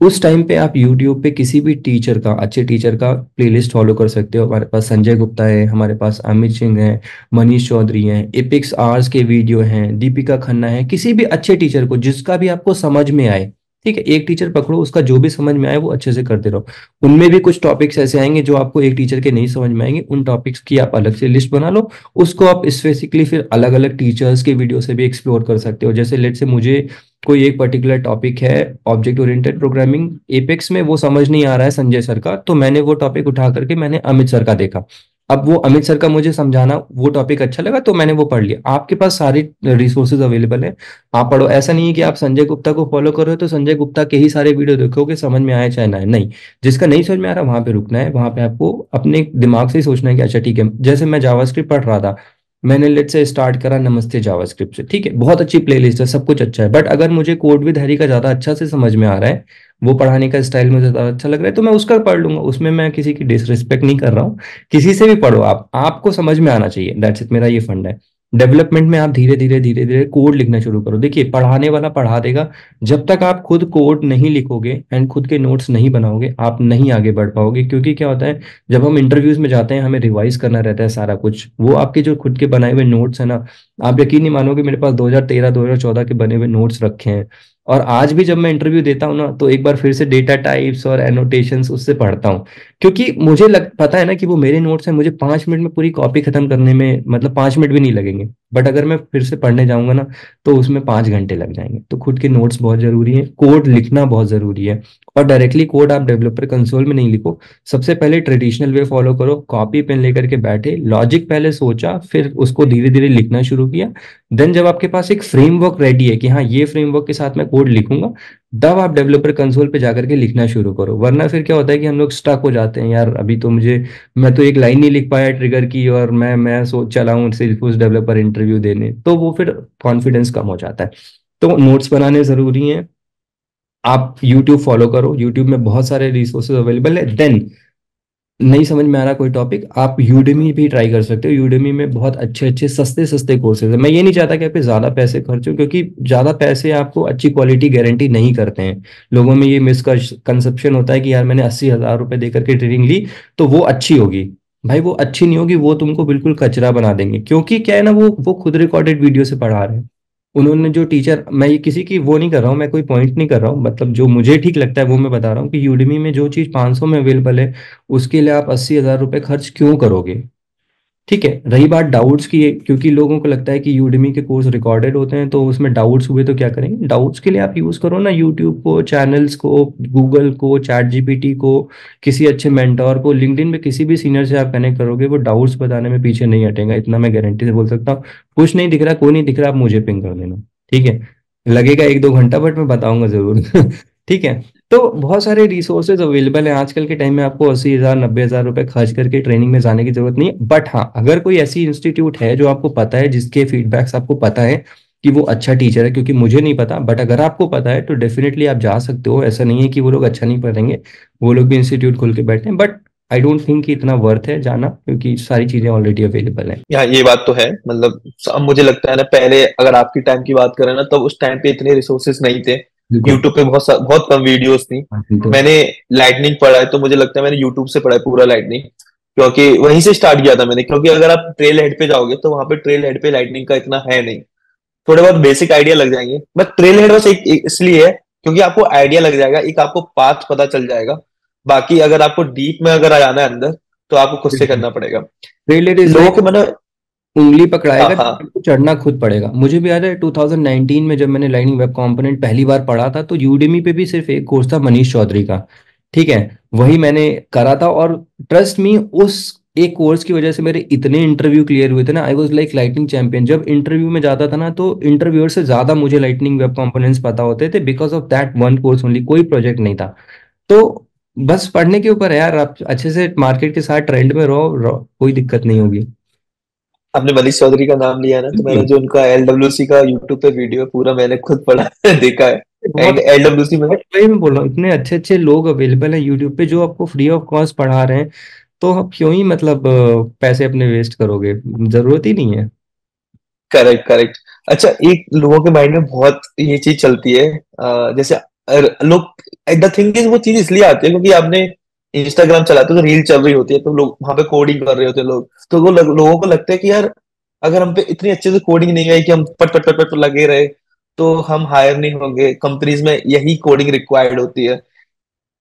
उस टाइम पे आप यूट्यूब पे किसी भी टीचर का, अच्छे टीचर का प्लेलिस्ट फॉलो कर सकते हो। हमारे पास संजय गुप्ता है, हमारे पास अमित सिंह है, मनीष चौधरी हैं एपिक्स आर्स के वीडियो हैं, दीपिका खन्ना है, किसी भी अच्छे टीचर को जिसका भी आपको समझ में आए ठीक है, एक टीचर पकड़ो, उसका जो भी समझ में आए, वो अच्छे से करते रहो। उनमें भी कुछ टॉपिक्स ऐसे आएँगे जो आपको एक टीचर के नहीं समझ में आएँगे, उन टॉपिक्स की आप अलग से लिस्ट बना लो, उसको आप स्पेसिफिकली फिर अलग अलग टीचर्स के वीडियो से भी एक्सप्लोर कर सकते हो। जैसे लेट से मुझे कोई एक पर्टिकुलर टॉपिक है ऑब्जेक्ट ओरिएंटेड प्रोग्रामिंग एपेक्स में वो समझ नहीं आ रहा है संजय सर का तो मैंने वो टॉपिक उठा करके मैंने अमित सर का देखा। अब वो अमित सर का मुझे समझाना, वो टॉपिक अच्छा लगा तो मैंने वो पढ़ लिया। आपके पास सारे रिसोर्सेज अवेलेबल है, आप पढ़ो। ऐसा नहीं है कि आप संजय गुप्ता को फॉलो कर रहे हो तो संजय गुप्ता के ही सारे वीडियो देखोगे, समझ में आए चाहे ना नहीं, जिसका नहीं समझ में आ रहा, वहाँ पे रुकना है। वहाँ पे आपको अपने दिमाग से ही सोचना है कि अच्छा ठीक है, जैसे मैं जावास्क्रिप्ट पढ़ रहा था, मैंने लेट से स्टार्ट करा नमस्ते जावास्क्रिप्ट से, ठीक है। बहुत अच्छी प्लेलिस्ट है, सब कुछ अच्छा है। बट अगर मुझे कोड विद हरी का ज़्यादा अच्छा से समझ में आ रहा है वो पढ़ाने का स्टाइल मुझे ज़्यादा अच्छा लग रहा है तो मैं उसका पढ़ लूँगा। उसमें मैं किसी की डिसरिस्पेक्ट नहीं कर रहा हूँ। किसी से भी पढ़ो आप। आपको समझ में आना चाहिए। दैट्स इट मेरा ये फंड है। डेवलपमेंट में आप धीरे धीरे धीरे धीरे कोड लिखना शुरू करो। देखिए, पढ़ाने वाला पढ़ा देगा। जब तक आप खुद कोड नहीं लिखोगे एंड खुद के नोट्स नहीं बनाओगे, आप नहीं आगे बढ़ पाओगे। क्योंकि क्या होता है, जब हम इंटरव्यूज़ में जाते हैं, हमें रिवाइज करना रहता है सारा कुछ। वो आपके जो खुद के बनाए हुए नोट्स है ना, आप यकीन नहीं मानोगे, मेरे पास 2013 2014 के बने हुए नोट्स रखे हैं। और आज भी जब मैं इंटरव्यू देता हूँ ना तो एक बार फिर से डेटा टाइप्स और एनोटेशन उससे पढ़ता हूँ। क्योंकि मुझे लग, पता है ना कि वो मेरे नोट्स हैं, मुझे पाँच मिनट में पूरी कॉपी खत्म करने में मतलब पाँच मिनट भी नहीं लगेंगे। बट अगर मैं फिर से पढ़ने जाऊँगा ना तो उसमें पाँच घंटे लग जाएँगे। तो खुद के नोट्स बहुत ज़रूरी है कोड लिखना बहुत ज़रूरी है। और डायरेक्टली कोड आप डेवलपर कंसोल में नहीं लिखो। सबसे पहले ट्रेडिशनल वे फॉलो करो कॉपी पेन लेकर के बैठे लॉजिक पहले सोचा, फिर उसको धीरे धीरे लिखना शुरू किया। देन जब आपके पास एक फ्रेमवर्क रेडी है कि हाँ ये फ्रेमवर्क के साथ मैं कोड लिखूँगा, तब आप डेवलपर कंसोल पे जाकर के लिखना शुरू करो। वरना फिर क्या होता है कि हम लोग स्टक हो जाते हैं, यार, अभी तो मुझे, मैं तो एक लाइन नहीं लिख पाया ट्रिगर की और मैं मैं सोच चला हूँ सिर्फ़ उस डेवलपर इंटरव्यू देने तो वो फिर कॉन्फिडेंस कम हो जाता है। तो नोट्स बनाने ज़रूरी हैं। आप यूट्यूब फॉलो करो यूट्यूब में बहुत सारे रिसोर्सेज अवेलेबल है देन नहीं समझ में आ रहा कोई टॉपिक आप यूडेमी भी ट्राई कर सकते हो। यूडेमी में बहुत अच्छे अच्छे सस्ते सस्ते कोर्सेज है। मैं ये नहीं चाहता कि आप ज़्यादा पैसे खर्च क्योंकि ज़्यादा पैसे आपको अच्छी क्वालिटी गारंटी नहीं करते हैं। लोगों में ये मिसकंसेप्शन होता है कि यार मैंने अस्सी हज़ार रुपए देकर के ट्रेनिंग ली तो वो अच्छी होगी। भाई वो अच्छी नहीं होगी, वो तुमको बिल्कुल कचरा बना देंगे। क्योंकि क्या है ना, वो वो खुद रिकॉर्डेड वीडियो से पढ़ा रहे हैं। उन्होंने जो टीचर मैं ये किसी की वो नहीं कर रहा हूँ, मैं कोई पॉइंट नहीं कर रहा हूँ मतलब जो मुझे ठीक लगता है वो मैं बता रहा हूँ कि यूडमी में जो चीज़ 500 में अवेलेबल है, उसके लिए आप अस्सी हज़ार रुपये खर्च क्यों करोगे? ठीक है, रही बात डाउट्स की, क्योंकि लोगों को लगता है कि यूडमी के कोर्स रिकॉर्डेड होते हैं तो उसमें डाउट्स हुए तो क्या करेंगे? डाउट्स के लिए आप यूज़ करो ना यूट्यूब को चैनल्स को गूगल को चैट जीपीटी को, किसी अच्छे मेंटोर को लिंकडिन में किसी भी सीनियर से आप कनेक्ट करोगे, वो डाउट्स बताने में पीछे नहीं हटेगा, इतना मैं गारंटी से बोल सकता हूँ। कुछ नहीं दिख रहा, कोई नहीं दिख रहा, आप मुझे पिंग कर देना, ठीक है? लगेगा एक दो घंटा बट मैं बताऊँगा ज़रूर। <laughs> ठीक है? तो बहुत सारे रिसोर्सेज अवेलेबल हैं। आजकल के टाइम में आपको अस्सी हज़ार, नब्बे हज़ार रुपए खर्च करके ट्रेनिंग में जाने की ज़रूरत नहीं है। बट हाँ अगर कोई ऐसी इंस्टीट्यूट है जो आपको पता है, जिसके फीडबैक्स आपको पता है कि वो अच्छा टीचर है, क्योंकि मुझे नहीं पता बट अगर आपको पता है तो डेफिनेटली आप जा सकते हो। ऐसा नहीं है कि वो लोग अच्छा नहीं पढ़ेंगे। वो लोग भी इंस्टीट्यूट खोल के बैठे हैं। बट आई डोंट थिंक कि इतना वर्थ है जाना, क्योंकि सारी चीज़ें ऑलरेडी अवेलेबल है। यहाँ ये बात तो है। मतलब मुझे लगता है ना, पहले अगर आपकी टाइम की बात करें ना तो उस टाइम पे इतने रिसोर्सेज नहीं थे। यूट्यूब पे बहुत बहुत कम वीडियोस थी। हाँ, मैंने लाइटनिंग पढ़ा है तो मुझे लगता है मैंने यूट्यूब से पढ़ा है पूरा लाइटनिंग क्योंकि वहीं से स्टार्ट किया था मैंने। क्योंकि अगर आप ट्रेल हेड पे जाओगे तो वहाँ पे ट्रेल हेड पे लाइटनिंग का इतना है नहीं। थोड़े बहुत बेसिक आइडिया लग जाएँगे। बट ट्रेल हेड बस एक इसलिए है क्योंकि आपको आइडिया लग जाएगा एक आपको पाथ पता चल जाएगा। बाकी अगर आपको डीप में अगर आ जाना है अंदर तो आपको खुद से करना पड़ेगा। लोगों के मतलब उंगली पकड़ाएगा हाँ, हाँ। तो चढ़ना खुद पड़ेगा। मुझे भी याद है 2019 में जब मैंने लाइनिंग वेब कंपोनेंट पहली बार पढ़ा था तो यूडेमी पे भी सिर्फ़ एक कोर्स था मनीष चौधरी का। ठीक है? वही मैंने करा था और ट्रस्ट मी उस एक कोर्स की वजह से मेरे इतने इंटरव्यू क्लियर हुए थे ना। I was like Lightning champion जब इंटरव्यू में जाता था ना तो इंटरव्यूअर से ज़्यादा मुझे लाइटनिंग वेब कंपोनेंट्स पता होते थे। Because of that one course only कोई प्रोजेक्ट नहीं था। तो बस पढ़ने के ऊपर है यार आप अच्छे से मार्केट के साथ ट्रेंड में रहो, रहो कोई दिक्कत नहीं होगी। आपने मनीष चौधरी का नाम लिया ना तो मैंने जो उनका एल सी का यूट्यूब पे वीडियो पूरा मैंने खुद पढ़ा देखा है। में वही मैं बोल रहा हूँ इतने अच्छे अच्छे लोग अवेलेबल हैं यूट्यूब पे जो आपको फ्री ऑफ़ कॉस्ट पढ़ा रहे हैं तो आप क्यों ही मतलब पैसे अपने वेस्ट करोगे? ज़रूरत ही नहीं है। करेक्ट करेक्ट अच्छा एक लोगों के माइंड में बहुत ये चीज़ चलती है जैसे लोग द थिंग इज़ वो चीज़ इसलिए आती है क्योंकि आपने इंस्टाग्राम चलाते हो तो रील चल रही होती है तो लोग वहाँ पे कोडिंग कर रहे होते हैं लोग। तो वो लग, लोगों को लगता है कि यार अगर हम पे इतनी अच्छे से कोडिंग नहीं आई कि हम पट पट पट पट लगे रहे तो हम हायर नहीं होंगे। कंपनीज़ में यही कोडिंग रिक्वायर्ड होती है।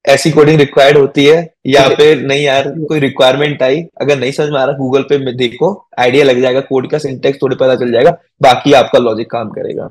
ऐसी कोडिंग रिक्वायर्ड होती है या फिर नहीं यार कोई रिक्वायरमेंट आई अगर नहीं समझ में आ रहा गूगल पे देखो आइडिया लग जाएगा कोड का सिंटेक्स थोड़े पता चल जाएगा बाकी आपका लॉजिक काम करेगा।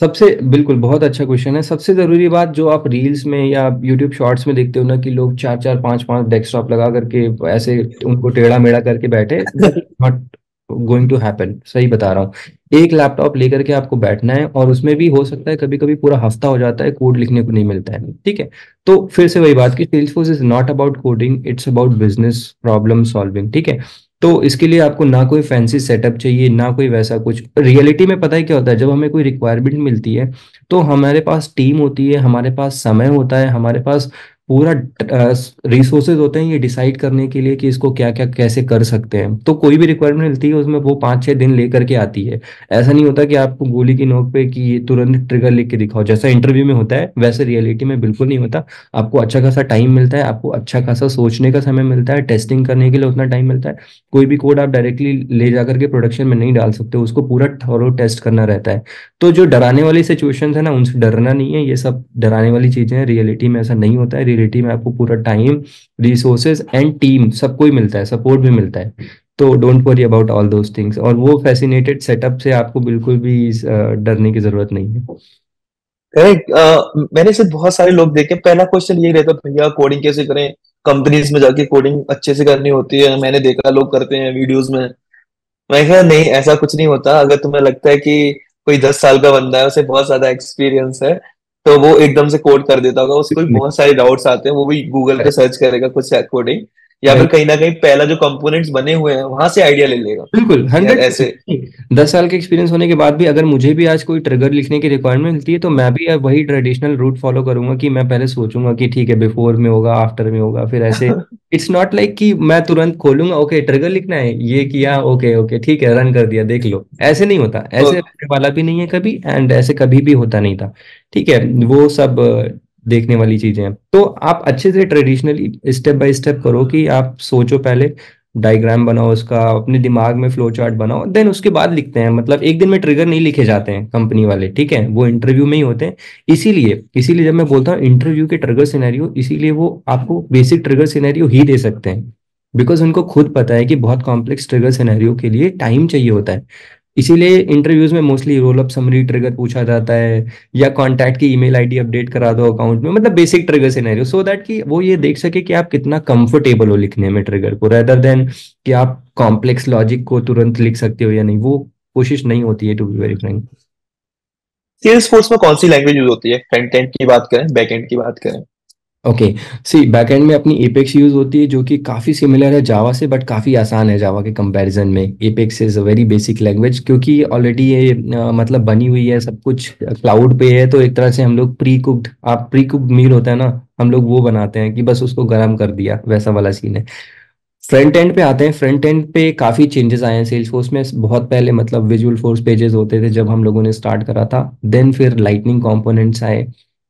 सबसे बिल्कुल बहुत अच्छा क्वेश्चन है। सबसे ज़रूरी बात जो आप रील्स में या यूट्यूब शॉर्ट्स में देखते हो ना कि लोग चार चार पाँच पाँच डेस्कटॉप लगा करके ऐसे उनको टेढ़ा मेढ़ा करके बैठे नॉट गोइंग टू हैपन सही बता रहा हूँ। एक लैपटॉप लेकर के आपको बैठना है और उसमें भी हो सकता है कभी कभी पूरा हफ़्ता हो जाता है कोड लिखने को नहीं मिलता है। ठीक है? तो फिर से वही बात की Salesforce is not about coding it's about business problem solving ठीक है? तो इसके लिए आपको ना कोई फैंसी सेटअप चाहिए, ना कोई वैसा कुछ। रियलिटी में पता है क्या होता है? जब हमें कोई रिक्वायरमेंट मिलती है तो हमारे पास टीम होती है, हमारे पास समय होता है, हमारे पास पूरा रिसोर्सेज होते हैं ये डिसाइड करने के लिए कि इसको क्या क्या, कैसे कर सकते हैं। तो कोई भी रिक्वायरमेंट मिलती है, उसमें वो पाँच छः दिन लेकर के आती है। ऐसा नहीं होता कि आपको गोली की नोक पे कि तुरंत ट्रिगर लिख के दिखाओ। जैसा इंटरव्यू में होता है, वैसे रियलिटी में बिल्कुल नहीं होता। आपको अच्छा खासा टाइम मिलता है, आपको अच्छा खासा सोचने का समय मिलता है टेस्टिंग करने के लिए उतना टाइम मिलता है। कोई भी कोड आप डायरेक्टली ले जाकर के प्रोडक्शन में नहीं डाल सकते, उसको पूरा थोरो टेस्ट करना रहता है। तो जो डराने वाली सिचुएशन है ना, उनसे डरना नहीं है। ये सब डराने वाली चीज़ें हैं। रियलिटी में ऐसा नहीं होता है। रियलिटी में आपको पूरा टाइम रिसोर्सेज एंड टीम सबको ही मिलता है सपोर्ट भी मिलता है। तो don't worry about all those things और वो फैसिनेटेड सेटअप से आपको बिल्कुल भी डरने की ज़रूरत नहीं है। करेक्ट uh, मैंने सिर्फ़ बहुत सारे लोग देखे। पहला क्वेश्चन यही रहता भैया कोडिंग कैसे करें? कंपनीज़ में जाके कोडिंग अच्छे से करनी होती है। मैंने देखा लोग करते हैं वीडियोस में। मैं कहा नहीं ऐसा कुछ नहीं होता। अगर तुम्हें लगता है कि कोई दस साल का बंदा है उसे बहुत ज़्यादा एक्सपीरियंस है तो वो एकदम से कोड कर देता होगा। उसको भी <laughs> बहुत सारे डाउट्स आते हैं वो भी गूगल पे <laughs> सर्च करेगा कुछ कोडिंग या फिर कहीं ना कहीं पहला जो कंपोनेंट्स बने हुए हैं वहाँ से आइडिया ले लेगा। बिल्कुल हंड्रेड ऐसे। दस साल के एक्सपीरियंस होने के बाद भी अगर मुझे भी आज कोई ट्रिगर लिखने की रिक्वायरमेंट मिलती है तो मैं भी वही ट्रेडिशनल रूट फॉलो करूँगा कि मैं पहले सोचूँगा कि ठीक है बिफोर में होगा आफ्टर में होगा फिर ऐसे। इट्स नॉट लाइक कि मैं तुरंत खोलूँगा ओके ट्रिगर लिखना है ये किया ओके ओके ठीक है रन कर दिया देख लो। ऐसे नहीं होता ऐसे वाला भी नहीं है कभी एंड ऐसे कभी भी होता नहीं था। ठीक है वो सब देखने वाली चीज़ें हैं। तो आप अच्छे से ट्रेडिशनली स्टेप बाय स्टेप करो कि आप सोचो पहले डायग्राम बनाओ उसका, अपने दिमाग में फ्लो चार्ट बनाओ देन उसके बाद लिखते हैं। मतलब एक दिन में ट्रिगर नहीं लिखे जाते हैं कंपनी वाले, ठीक है? वो इंटरव्यू में ही होते हैं। इसीलिए इसीलिए जब मैं बोलता हूँ इंटरव्यू के ट्रिगर सिनेरियो इसीलिए वो आपको बेसिक ट्रिगर सिनेरियो ही दे सकते हैं। बिकॉज़ उनको खुद पता है कि बहुत कॉम्प्लेक्स ट्रिगर सिनेरियो के लिए टाइम चाहिए होता है। इसीलिए इंटरव्यूज़ में mostly roll up summary trigger पूछा जाता है, या कॉन्टैक्ट की ईमेल आईडी अपडेट करा दो अकाउंट में मतलब basic trigger scenario so that कि वो ये देख सके कि आप कितना कंफर्टेबल हो लिखने में ट्रिगर को रेदर देन कि आप कॉम्प्लेक्स लॉजिक को तुरंत लिख सकते हो या नहीं, वो कोशिश नहीं होती है to be very frank Salesforce में कौन सी लैंग्वेज यूज़ होती है? फ्रंट एंड की बात करें बैक एंड की बात करें? ओके सी बैकएंड में अपनी एपेक्स यूज़ होती है जो कि काफ़ी सिमिलर है जावा से बट काफ़ी आसान है जावा के कंपैरिजन में। Apex is a very basic language क्योंकि ऑलरेडी ये मतलब बनी हुई है, सब कुछ क्लाउड पे है तो एक तरह से हम लोग प्री कुक्ड आप प्री कुक्ड मील होता है ना, हम लोग वो बनाते हैं कि बस उसको गर्म कर दिया, वैसा वाला सीन है। फ्रंट एंड पे आते हैं फ्रंट एंड पे काफ़ी चेंजेस आए हैं सेल्स फोर्स में। बहुत पहले मतलब विजुअल फोर्स पेजेस होते थे जब हम लोगों ने स्टार्ट करा था। देन फिर लाइटनिंग कॉम्पोनेंट्स आए।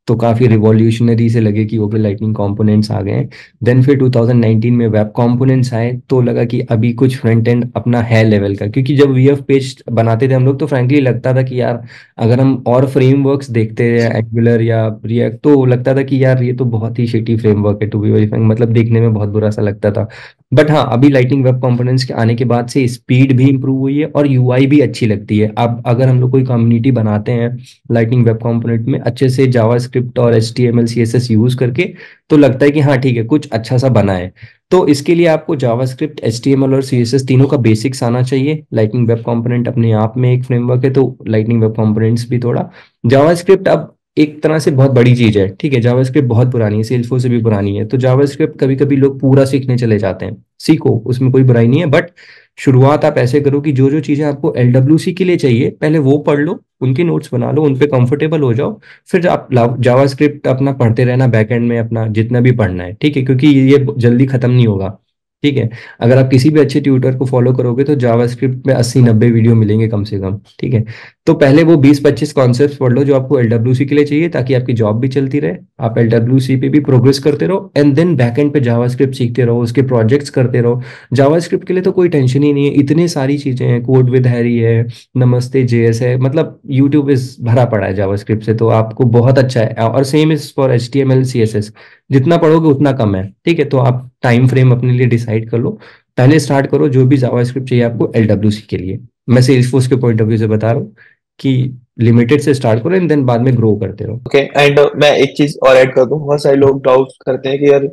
तो काफ़ी रिवॉल्यूशनरी से लगे कि ओके लाइटनिंग कंपोनेंट्स आ गए देन फिर 2019 में वेब कंपोनेंट्स आए तो लगा कि अभी कुछ फ्रंट एंड अपना है लेवल का। क्योंकि जब वी एफ़ पेज बनाते थे हम लोग तो फ्रेंकली लगता था कि यार, अगर हम और फ्रेमवर्क्स देखते हैं एंगुलर या रिएक्ट तो लगता था कि यार, ये तो बहुत ही शिटी फ्रेमवर्क है टू बी वेरी मतलब देखने में बहुत बुरा सा लगता था। बट हाँ अभी लाइटिंग वेब कंपोनेंट्स के आने के बाद से स्पीड भी इंप्रूव हुई है और यूआई भी अच्छी लगती है। अब अगर हम लोग कोई कम्युनिटी बनाते हैं लाइटिंग वेब कंपोनेंट में, अच्छे से जावा स्क्रिप्ट और S T M L C S S use करके तो लगता है कि हाँ ठीक है, कुछ अच्छा सा बना है। तो इसके लिए आपको JavaScript S T M L और सी एस एस तीनों का बेसिक्स आना चाहिए। लाइटनिंग वेब कॉम्पोनेंट अपने आप में एक फ्रेमवर्क है तो लाइटनिंग वेब कॉम्पोनेंट्स भी थोड़ा। जावा स्क्रिप्ट अब एक तरह से बहुत बड़ी चीज़ है, ठीक है? जावास्क्रिप्ट बहुत पुरानी है सेल्सफोर्स से भी पुरानी है। तो जावास्क्रिप्ट कभी कभी लोग पूरा सीखने चले जाते हैं। सीखो, उसमें कोई बुराई नहीं है बट शुरुआत आप ऐसे करो कि जो जो चीज़ें आपको एल के लिए चाहिए, पहले वो पढ़ लो, उनके नोट्स बना लो, उन पे कंफर्टेबल हो जाओ, फिर आप जावास्क्रिप्ट अपना पढ़ते रहना बैकएंड में अपना जितना भी पढ़ना है, ठीक है? क्योंकि ये जल्दी खत्म नहीं होगा। ठीक है? अगर आप किसी भी अच्छे ट्यूटर को फॉलो करोगे तो जावास्क्रिप्ट में अस्सी नब्बे वीडियो मिलेंगे कम से कम, ठीक है? तो पहले वो 20-25 कॉन्सेप्ट पढ़ लो जो आपको एलडब्ल्यूसी के लिए चाहिए ताकि आपकी जॉब भी चलती रहे। आप एलडब्ल्यूसी पे भी प्रोग्रेस करते रहो एंड देन बैकएंड पे जावास्क्रिप्ट सीखते रहो, उसके प्रोजेक्ट्स करते रहो। जावास्क्रिप्ट के लिए तो कोई टेंशन ही नहीं है, इतनी सारी चीज़ें हैं कोड विद हैरी है, नमस्ते जेएस है मतलब यूट्यूब इस भरा पड़ा है जावास्क्रिप्ट से तो आपको बहुत अच्छा है। और same is for H T M L C S S जितना पढ़ोगे उतना कम है। ठीक है तो आप टाइम फ्रेम अपने लिए डिसाइड कर लो। पहले स्टार्ट करो जो भी जावास्क्रिप्ट चाहिए आपको एल के लिए। मैं सेल्स फोर्स के पॉइंट ऑफ़ व्यू से बता रहा हूँ कि लिमिटेड से स्टार्ट करो एंड देन बाद में ग्रो करते रहो। ओके एंड मैं एक चीज़ और ऐड कर दूँ। बहुत सारे लोग डाउट करते हैं कि यार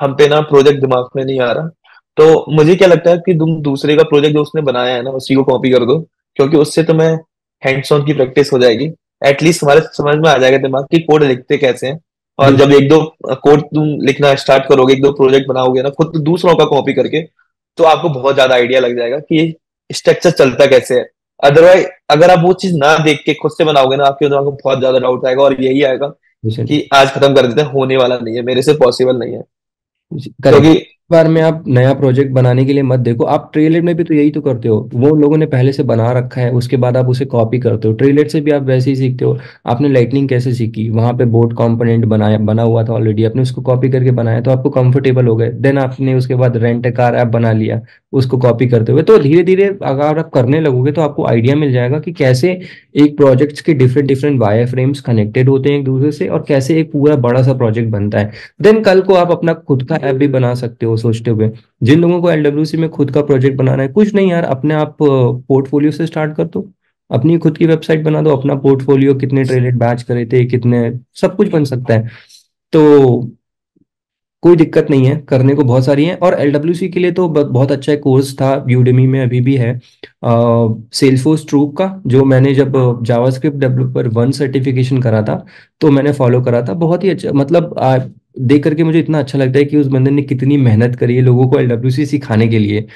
हम पे ना प्रोजेक्ट दिमाग में नहीं आ रहा। तो मुझे क्या लगता है कि तुम दूसरे का प्रोजेक्ट जो उसने बनाया है ना, उसी को कॉपी कर दो, क्योंकि उससे तुम्हें हैंड्स ऑन की प्रैक्टिस हो जाएगी। एटलीस्ट तुम्हारे समझ में आ जाएगा दिमाग की कोड लिखते कैसे हैं। और जब एक दो कोड तुम लिखना स्टार्ट करोगे एक दो प्रोजेक्ट बनाओगे ना खुद दूसरों का कॉपी करके तो आपको बहुत ज़्यादा आइडिया लग जाएगा कि स्ट्रक्चर चलता कैसे है। अदरवाइज़ अगर आप वो चीज़ ना देख के खुद से बनाओगे ना आपके दिमाग में बहुत ज़्यादा डाउट आएगा और यही आएगा कि आज खत्म कर देते हैं होने वाला नहीं है मेरे से पॉसिबल नहीं है। क्योंकि बार में आप नया प्रोजेक्ट बनाने के लिए मत देखो। आप ट्रेलेट में भी तो यही तो करते हो। वो लोगों ने पहले से बना रखा है, उसके बाद आप उसे कॉपी करते हो। ट्रेलेट से भी आप वैसे ही सीखते हो। आपने लाइटनिंग कैसे सीखी? वहाँ पे बोर्ड कंपोनेंट बनाया, बना हुआ था ऑलरेडी आपने उसको कॉपी करके बनाया तो आपको कंफर्टेबल हो गए। देन आपने उसके बाद रेंट कार ऐप बना लिया। उसको कॉपी करते हुए तो धीरे धीरे अगर आप करने लगोगे तो आपको आइडिया मिल जाएगा कि कैसे एक प्रोजेक्ट के different different wireframes connected होते हैं एक दूसरे से और कैसे एक पूरा बड़ा सा प्रोजेक्ट बनता है। देन कल को आप अपना खुद का ऐप भी बना सकते हो सोचते हुए। जिन लोगों को एल में खुद का प्रोजेक्ट बनाना है, कुछ नहीं यार, अपने आप पोर्टफोलियो से स्टार्ट कर दो। अपनी खुद की वेबसाइट बना दो, अपना पोर्टफोलियो कितने ट्रेडेड बैच करे थे, कितने, सब कुछ बन सकता है। तो कोई दिक्कत नहीं है करने को बहुत सारी है और एल के लिए तो बहुत अच्छा कोर्स था यूडेमी में अभी भी है। सेल्सफोर्स ट्रूप का जो मैंने जब जावास्क्रिप्ट डेवलपर वन सर्टिफिकेशन करा था तो मैंने फॉलो करा था। बहुत ही अच्छा मतलब आ, देख करके मुझे इतना अच्छा लगता है कि उस बंदे ने कितनी मेहनत करी है लोगों को एल सिखाने के लिए।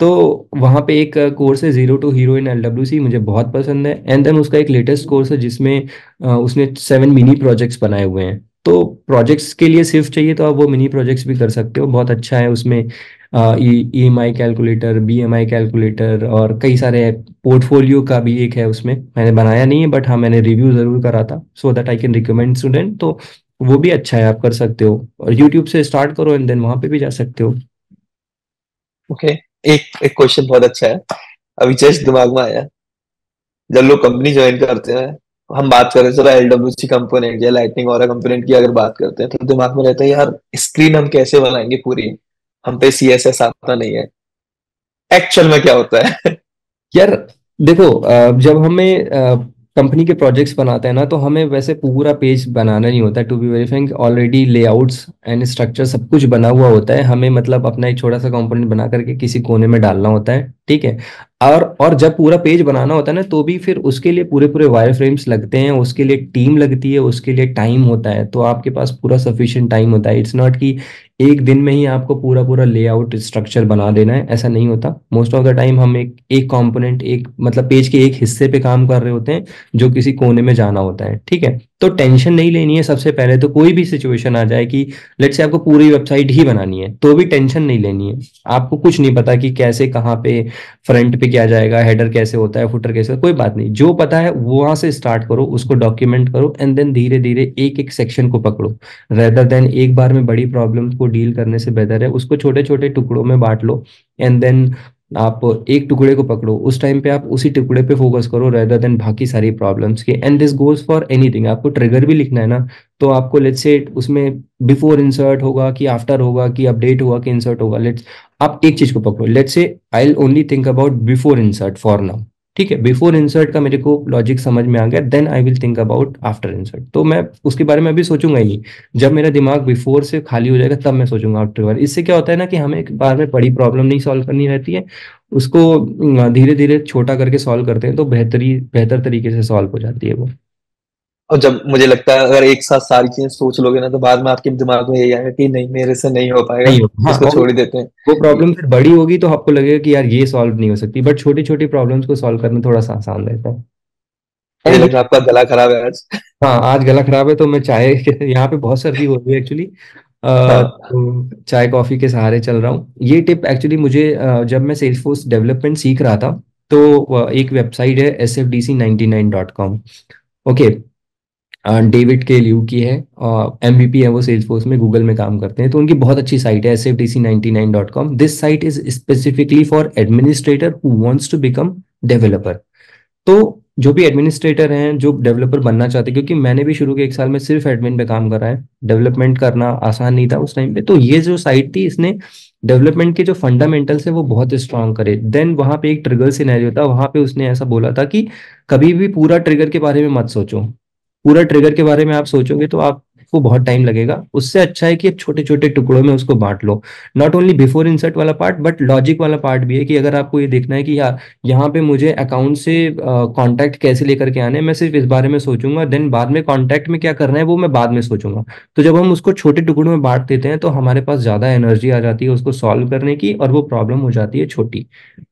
तो वहाँ पे एक कोर्स है zero to hero in LWC मुझे बहुत पसंद है। एंड देन उसका एक लेटेस्ट कोर्स है जिसमें उसने सेवन मिनी प्रोजेक्ट्स बनाए हुए हैं। तो प्रोजेक्ट्स के लिए सिर्फ़ चाहिए तो आप वो मिनी प्रोजेक्ट्स भी कर सकते हो। बहुत अच्छा है उसमें E M I calculator B M I calculator और कई सारे पोर्टफोलियो का भी एक है उसमें। मैंने बनाया नहीं है बट हाँ मैंने रिव्यू ज़रूर करा था so that I can recommend student तो वो भी अच्छा है, आप कर सकते हो। और यूट्यूब से स्टार्ट करो एंड देन वहाँ पे भी जा सकते हो। Okay okay. एक एक क्वेश्चन बहुत अच्छा है। अभी जस्ट दिमाग में आया, जब लोग कंपनी ज्वाइन करते हैं हम बात करें चलो एल सी कंपोनेंट या लाइटनिंग और कंपोनेंट की अगर बात करते हैं तो दिमाग में रहता है, यार स्क्रीन हम कैसे बनाएँगे पूरी? हम पे सी एस एस आता नहीं है। एक्चुअल में क्या होता है? <laughs> यार, देखो जब हमें कंपनी के प्रोजेक्ट्स बनाते हैं ना तो हमें वैसे पूरा पेज बनाना नहीं होता to be very frank already layouts and structure सब कुछ बना हुआ होता है। हमें मतलब अपना एक छोटा सा कंपोनेंट बना करके किसी कोने में डालना होता है। ठीक है? और और जब पूरा पेज बनाना होता है ना तो भी फिर उसके लिए पूरे पूरे वायर फ्रेम्स लगते हैं, उसके लिए टीम लगती है, उसके लिए टाइम होता है तो आपके पास पूरा सफिशियंट टाइम होता है। इट्स नॉट कि एक दिन में ही आपको पूरा पूरा लेआउट स्ट्रक्चर बना देना है, ऐसा नहीं होता। मोस्ट ऑफ़ द टाइम हम एक एक कंपोनेंट एक मतलब पेज के एक हिस्से पे काम कर रहे होते हैं, जो किसी कोने में जाना होता है, ठीक है? तो टेंशन नहीं लेनी है सबसे पहले तो कोई भी सिचुएशन आ जाए कि लेट से आपको पूरी वेबसाइट ही बनानी है तो भी टेंशन नहीं लेनी है। आपको कुछ नहीं पता कि कैसे, कहाँ पे फ्रंट पे क्या जाएगा हेडर कैसे होता है फुटर कैसे कोई बात नहीं। जो पता है वहाँ से स्टार्ट करो, उसको डॉक्यूमेंट करो एंड देन धीरे धीरे एक एक सेक्शन को पकड़ो। रेदर देन एक बार में बड़ी प्रॉब्लम को डील करने से बेहतर है, उसको छोटे छोटे टुकड़ों में बांट लो एंड देन आप एक टुकड़े को पकड़ो, उस टाइम पे आप उसी टुकड़े पे फोकस करो रेदर देन बाकी सारी प्रॉब्लम्स के। And this goes for anything आपको ट्रिगर भी लिखना है ना तो आपको लेट्स से उसमें बिफोर इंसर्ट होगा कि आफ्टर होगा, कि अपडेट होगा कि इंसर्ट होगा लेट्स आप एक चीज़ को पकड़ो। Let's say I only think about before insert for now ठीक है बिफोर इंसर्ट का मेरे को लॉजिक समझ में आ गया then I will think about after insert तो मैं उसके बारे में अभी सोचूँगा ही। नहीं जब मेरा दिमाग बिफोर से खाली हो जाएगा, तब मैं सोचूँगा आफ्टर बार इससे क्या होता है ना कि हमें एक बार में बड़ी प्रॉब्लम नहीं सॉल्व करनी रहती है। उसको धीरे धीरे छोटा करके सॉल्व करते हैं तो बेहतरी, बेहतर तरीके से सॉल्व हो जाती है वो। और जब मुझे लगता है अगर एक साथ सारी चीज़ें सोच लोगे ना तो बाद में आपके दिमाग में यही आएगा कि नहीं मेरे से नहीं हो पाएगा नहीं हाँ, इसको छोड़ देते हैं। वो प्रॉब्लम फिर बड़ी होगी तो आपको लगेगा कि यार ये सॉल्व नहीं हो सकती बट छोटी छोटी प्रॉब्लम्स को सॉल्व करना थोड़ा सा आसान रहता है। आपका गला खराब है आज। हाँ आज गला खराब है तो मैं चाय <laughs> यहाँ पे बहुत सर्दी हो रही है एक्चुअली हाँ। तो चाय कॉफ़ी के सहारे चल रहा हूँ। ये टिप एक्चुअली मुझे जब मैं सेल्स फोर्स डेवलपमेंट सीख रहा था तो एक वेबसाइट है S F D C ninety nine dot com. Okay David के ल्यू की है एम वी पी है वो सेल्स फोर्स में गूगल में काम करते हैं। तो उनकी बहुत अच्छी साइट है S F D C ninety nine dot com this site is specifically for administrator who wants to become developer तो जो भी एडमिनिस्ट्रेटर हैं, जो डेवलपर बनना चाहते हैं, क्योंकि मैंने भी शुरू के एक साल में सिर्फ़ एडमिन पे काम करा है डेवलपमेंट करना आसान नहीं था उस टाइम पे। तो ये जो साइट थी, इसने डेवलपमेंट के जो फंडामेंटल्स है, वो बहुत स्ट्रांग करे। देन वहाँ पे एक ट्रिगर सिनेरियो था, वहाँ पे उसने ऐसा बोला था कि कभी भी पूरा ट्रिगर के बारे में मत सोचो। पूरा ट्रिगर के बारे में आप सोचोगे तो आप आपको बहुत टाइम लगेगा। उससे अच्छा है कि आप छोटे छोटे टुकड़ों में उसको बांट लो। नॉट ओनली बिफोर इंसर्ट वाला पार्ट बट लॉजिक वाला पार्ट भी है कि अगर आपको ये देखना है कि यार, यहाँ पे मुझे अकाउंट से कॉन्टैक्ट कैसे लेकर के आने मैं सिर्फ़ इस बारे में सोचूँगा देन बाद में कॉन्टैक्ट में क्या करना है, वो मैं बाद में सोचूँगा। तो जब हम उसको छोटे टुकड़ों में बांट देते हैं तो हमारे पास ज़्यादा एनर्जी आ जाती है उसको सॉल्व करने की और वो प्रॉब्लम हो जाती है छोटी।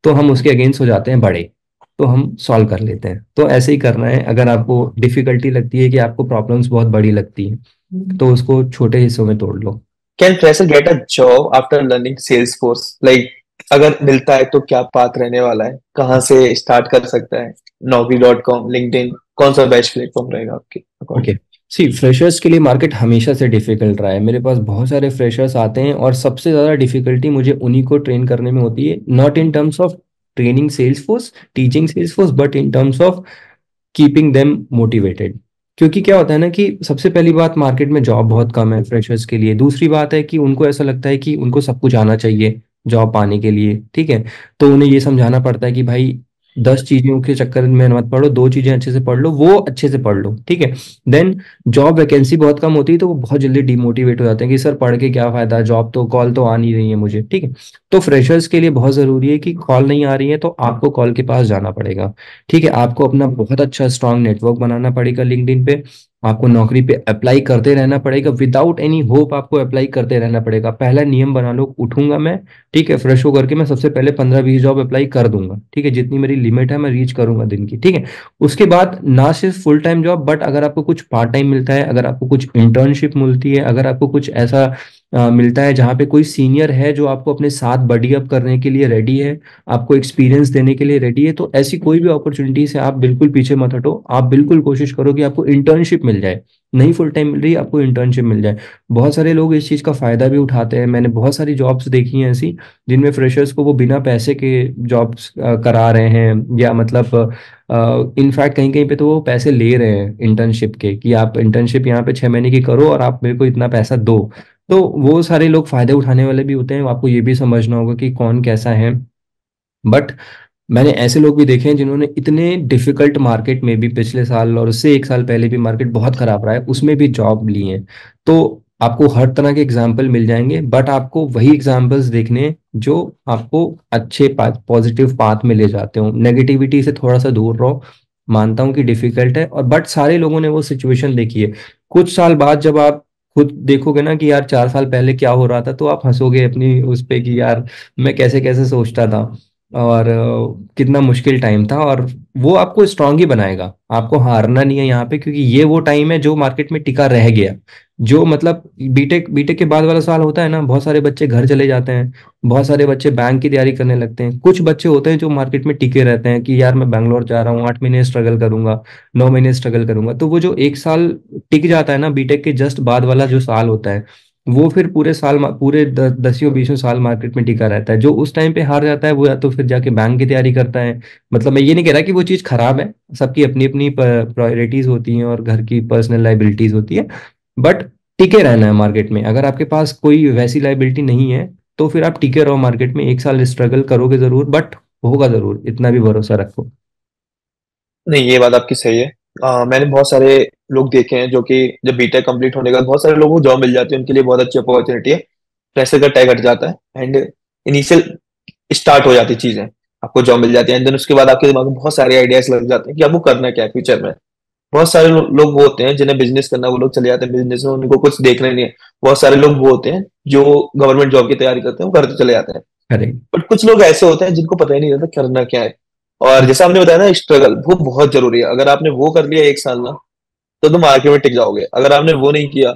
तो हम उसके अगेंस्ट हो जाते हैं बड़े। तो हम सॉल्व कर लेते हैं। तो ऐसे ही करना है। अगर आपको डिफिकल्टी लगती है कि आपको प्रॉब्लम्स बहुत बड़ी लगती है तो उसको छोटे हिस्सों में तोड़ लो। Can fresher get a job after learning Salesforce like अगर मिलता है तो क्या पाथ रहने वाला है? कहाँ से स्टार्ट कर सकता है? नौकरी डॉट कॉम लिंकड कौन सा बेस्ट प्लेटफॉर्म रहेगा आपके ओके सी फ्रेशर्स के लिए मार्केट हमेशा से डिफ़िकल्ट रहा है। मेरे पास बहुत सारे फ्रेशर्स आते हैं और सबसे ज़्यादा डिफिकल्टी मुझे उन्हीं को ट्रेन करने में होती है। Not in terms of training Salesforce, teaching Salesforce, but in terms of keeping them motivated. क्योंकि क्या होता है ना कि सबसे पहली बात मार्केट में जॉब बहुत कम है फ्रेशर्स के लिए दूसरी बात है कि उनको ऐसा लगता है कि उनको सब कुछ आना चाहिए जॉब पाने के लिए ठीक है तो उन्हें ये समझाना पड़ता है कि भाई दस चीज़ों के चक्कर में मत पढ़ो, दो चीज़ें अच्छे से पढ़ लो, वो अच्छे से पढ़ लो, ठीक है? देन जॉब वैकेंसी बहुत कम होती है तो वो बहुत जल्दी डिमोटिवेट हो जाते हैं कि, सर, पढ़ के क्या फ़ायदा? जॉब तो कॉल तो आ नहीं रही है मुझे। ठीक है? तो फ्रेशर्स के लिए बहुत ज़रूरी है कि कॉल नहीं आ रही है तो आपको कॉल के पास जाना पड़ेगा। ठीक है? आपको अपना बहुत अच्छा स्ट्रांग नेटवर्क बनाना पड़ेगा लिंकड पे। आपको नौकरी पे अप्लाई करते रहना पड़ेगा। विदाउट एनी होप आपको अप्लाई करते रहना पड़ेगा। पहला नियम बना लो, उठूँगा मैं, ठीक है फ्रेश होकर मैं सबसे पहले पंद्रह बीस जॉब अप्लाई कर दूँगा। ठीक है, जितनी मेरी लिमिट है मैं रीच करूँगा दिन की, ठीक है। उसके बाद ना सिर्फ़ फुल टाइम जॉब बट अगर आपको कुछ पार्ट टाइम मिलता है, अगर आपको कुछ इंटर्नशिप मिलती है, अगर आपको कुछ ऐसा मिलता है, जहाँ पे कोई सीनियर है जो आपको अपने साथ बडी अप करने के लिए रेडी है, आपको एक्सपीरियंस देने के लिए रेडी है तो ऐसी कोई भी अपॉर्चुनिटी से आप बिल्कुल पीछे मत हटो। आप बिल्कुल कोशिश करो कि आपको इंटर्नशिप मिल जाए। नहीं फुल टाइम मिल रही, आपको इंटर्नशिप मिल जाए। बहुत सारे लोग इस चीज़ का फ़ायदा भी उठाते हैं। मैंने बहुत सारी जॉब्स देखी हैं ऐसी, जिनमें फ्रेशर्स को वो बिना पैसे के जॉब्स करा रहे हैं, या मतलब इनफैक्ट कहीं कहीं पे तो वो पैसे ले रहे हैं इंटर्नशिप के, कि आप इंटर्नशिप यहाँ पे छह महीने की करो और आप मेरे को इतना पैसा दो। तो वो सारे लोग फ़ायदे उठाने वाले भी होते हैं, आपको ये भी समझना होगा कि कौन कैसा है। बट मैंने ऐसे लोग भी देखे हैं जिन्होंने इतने डिफ़िकल्ट मार्केट में भी पिछले साल और उससे एक साल पहले भी मार्केट बहुत खराब रहा है, उसमें भी जॉब ली है। तो आपको हर तरह के एग्ज़ाम्पल मिल जाएँगे बट आपको वही एग्जाम्पल्स देखने जो आपको अच्छे पॉजिटिव पाथ में ले जाते हो। नेगेटिविटी से थोड़ा सा दूर रहो, मानता हूँ कि डिफ़िकल्ट है, और बट सारे लोगों ने वो सिचुएशन देखी है। कुछ साल बाद जब आप खुद देखोगे ना कि यार चार साल पहले क्या हो रहा था तो आप हंसोगे अपनी उस पर कि यार मैं कैसे कैसे सोचता था। और कितना मुश्किल टाइम था और वो आपको स्ट्रांग ही बनाएगा। आपको हारना नहीं है यहाँ पे क्योंकि ये वो टाइम है जो मार्केट में टिका रह गया। जो मतलब बीटेक बीटेक के बाद वाला साल होता है ना, बहुत सारे बच्चे घर चले जाते हैं, बहुत सारे बच्चे बैंक की तैयारी करने लगते हैं। कुछ बच्चे होते हैं जो मार्केट में टिके रहते हैं कि यार मैं बैंगलोर जा रहा हूँ, आठ महीने स्ट्रगल करूँगा, नौ महीने स्ट्रगल करूँगा। तो वो जो एक साल टिक जाता है ना बीटेक के जस्ट बाद वाला जो साल होता है वो फिर पूरे साल पूरे दसियों, बीसों साल मार्केट में टिका रहता है। जो उस टाइम पे हार जाता है, वो या तो फिर जाके बैंक की तैयारी करता है। मतलब मैं ये नहीं कह रहा कि वो चीज़ खराब है। सबकी अपनी अपनी प्रायोरिटीज होती हैं और घर की पर्सनल लाइबिलिटीज होती है। बट टिके रहना है मार्केट में। अगर आपके पास कोई वैसी लाइबिलिटी नहीं है तो फिर आप टिके रहो मार्केट में। एक साल स्ट्रगल करोगे ज़रूर बट होगा ज़रूर। इतना भी भरोसा रखो। नहीं, ये बात आपकी सही है। आ, मैंने बहुत सारे लोग देखे हैं जो कि जब बीटेक कंप्लीट होने के बाद बहुत सारे लोगों को जॉब मिल जाती है उनके लिए बहुत अच्छी अपॉर्चुनिटी है। प्रेशर का टैग हट जाता है एंड इनिशियल स्टार्ट हो जाती चीज़ें। आपको जॉब मिल जाती है एंड देन उसके बाद आपके दिमाग में बहुत सारे आइडियाज़ लग जाते हैं कि आपको करना क्या है फ्यूचर में। बहुत सारे लोग वो होते हैं जिन्हें बिज़नेस करना वो लोग चले जाते हैं बिज़नेस में उनको कुछ देखना नहीं है। बहुत सारे लोग वो होते हैं जो गवर्नमेंट जॉब की तैयारी करते हैं वो करते चले जाते हैं। बट कुछ लोग ऐसे होते हैं जिनको पता ही नहीं रहता करना क्या है। और जैसा आपने बताया ना स्ट्रगल वो बहुत ज़रूरी है। अगर आपने वो कर लिया एक साल ना तो तुम आगे में टिक जाओगे। अगर आपने वो नहीं किया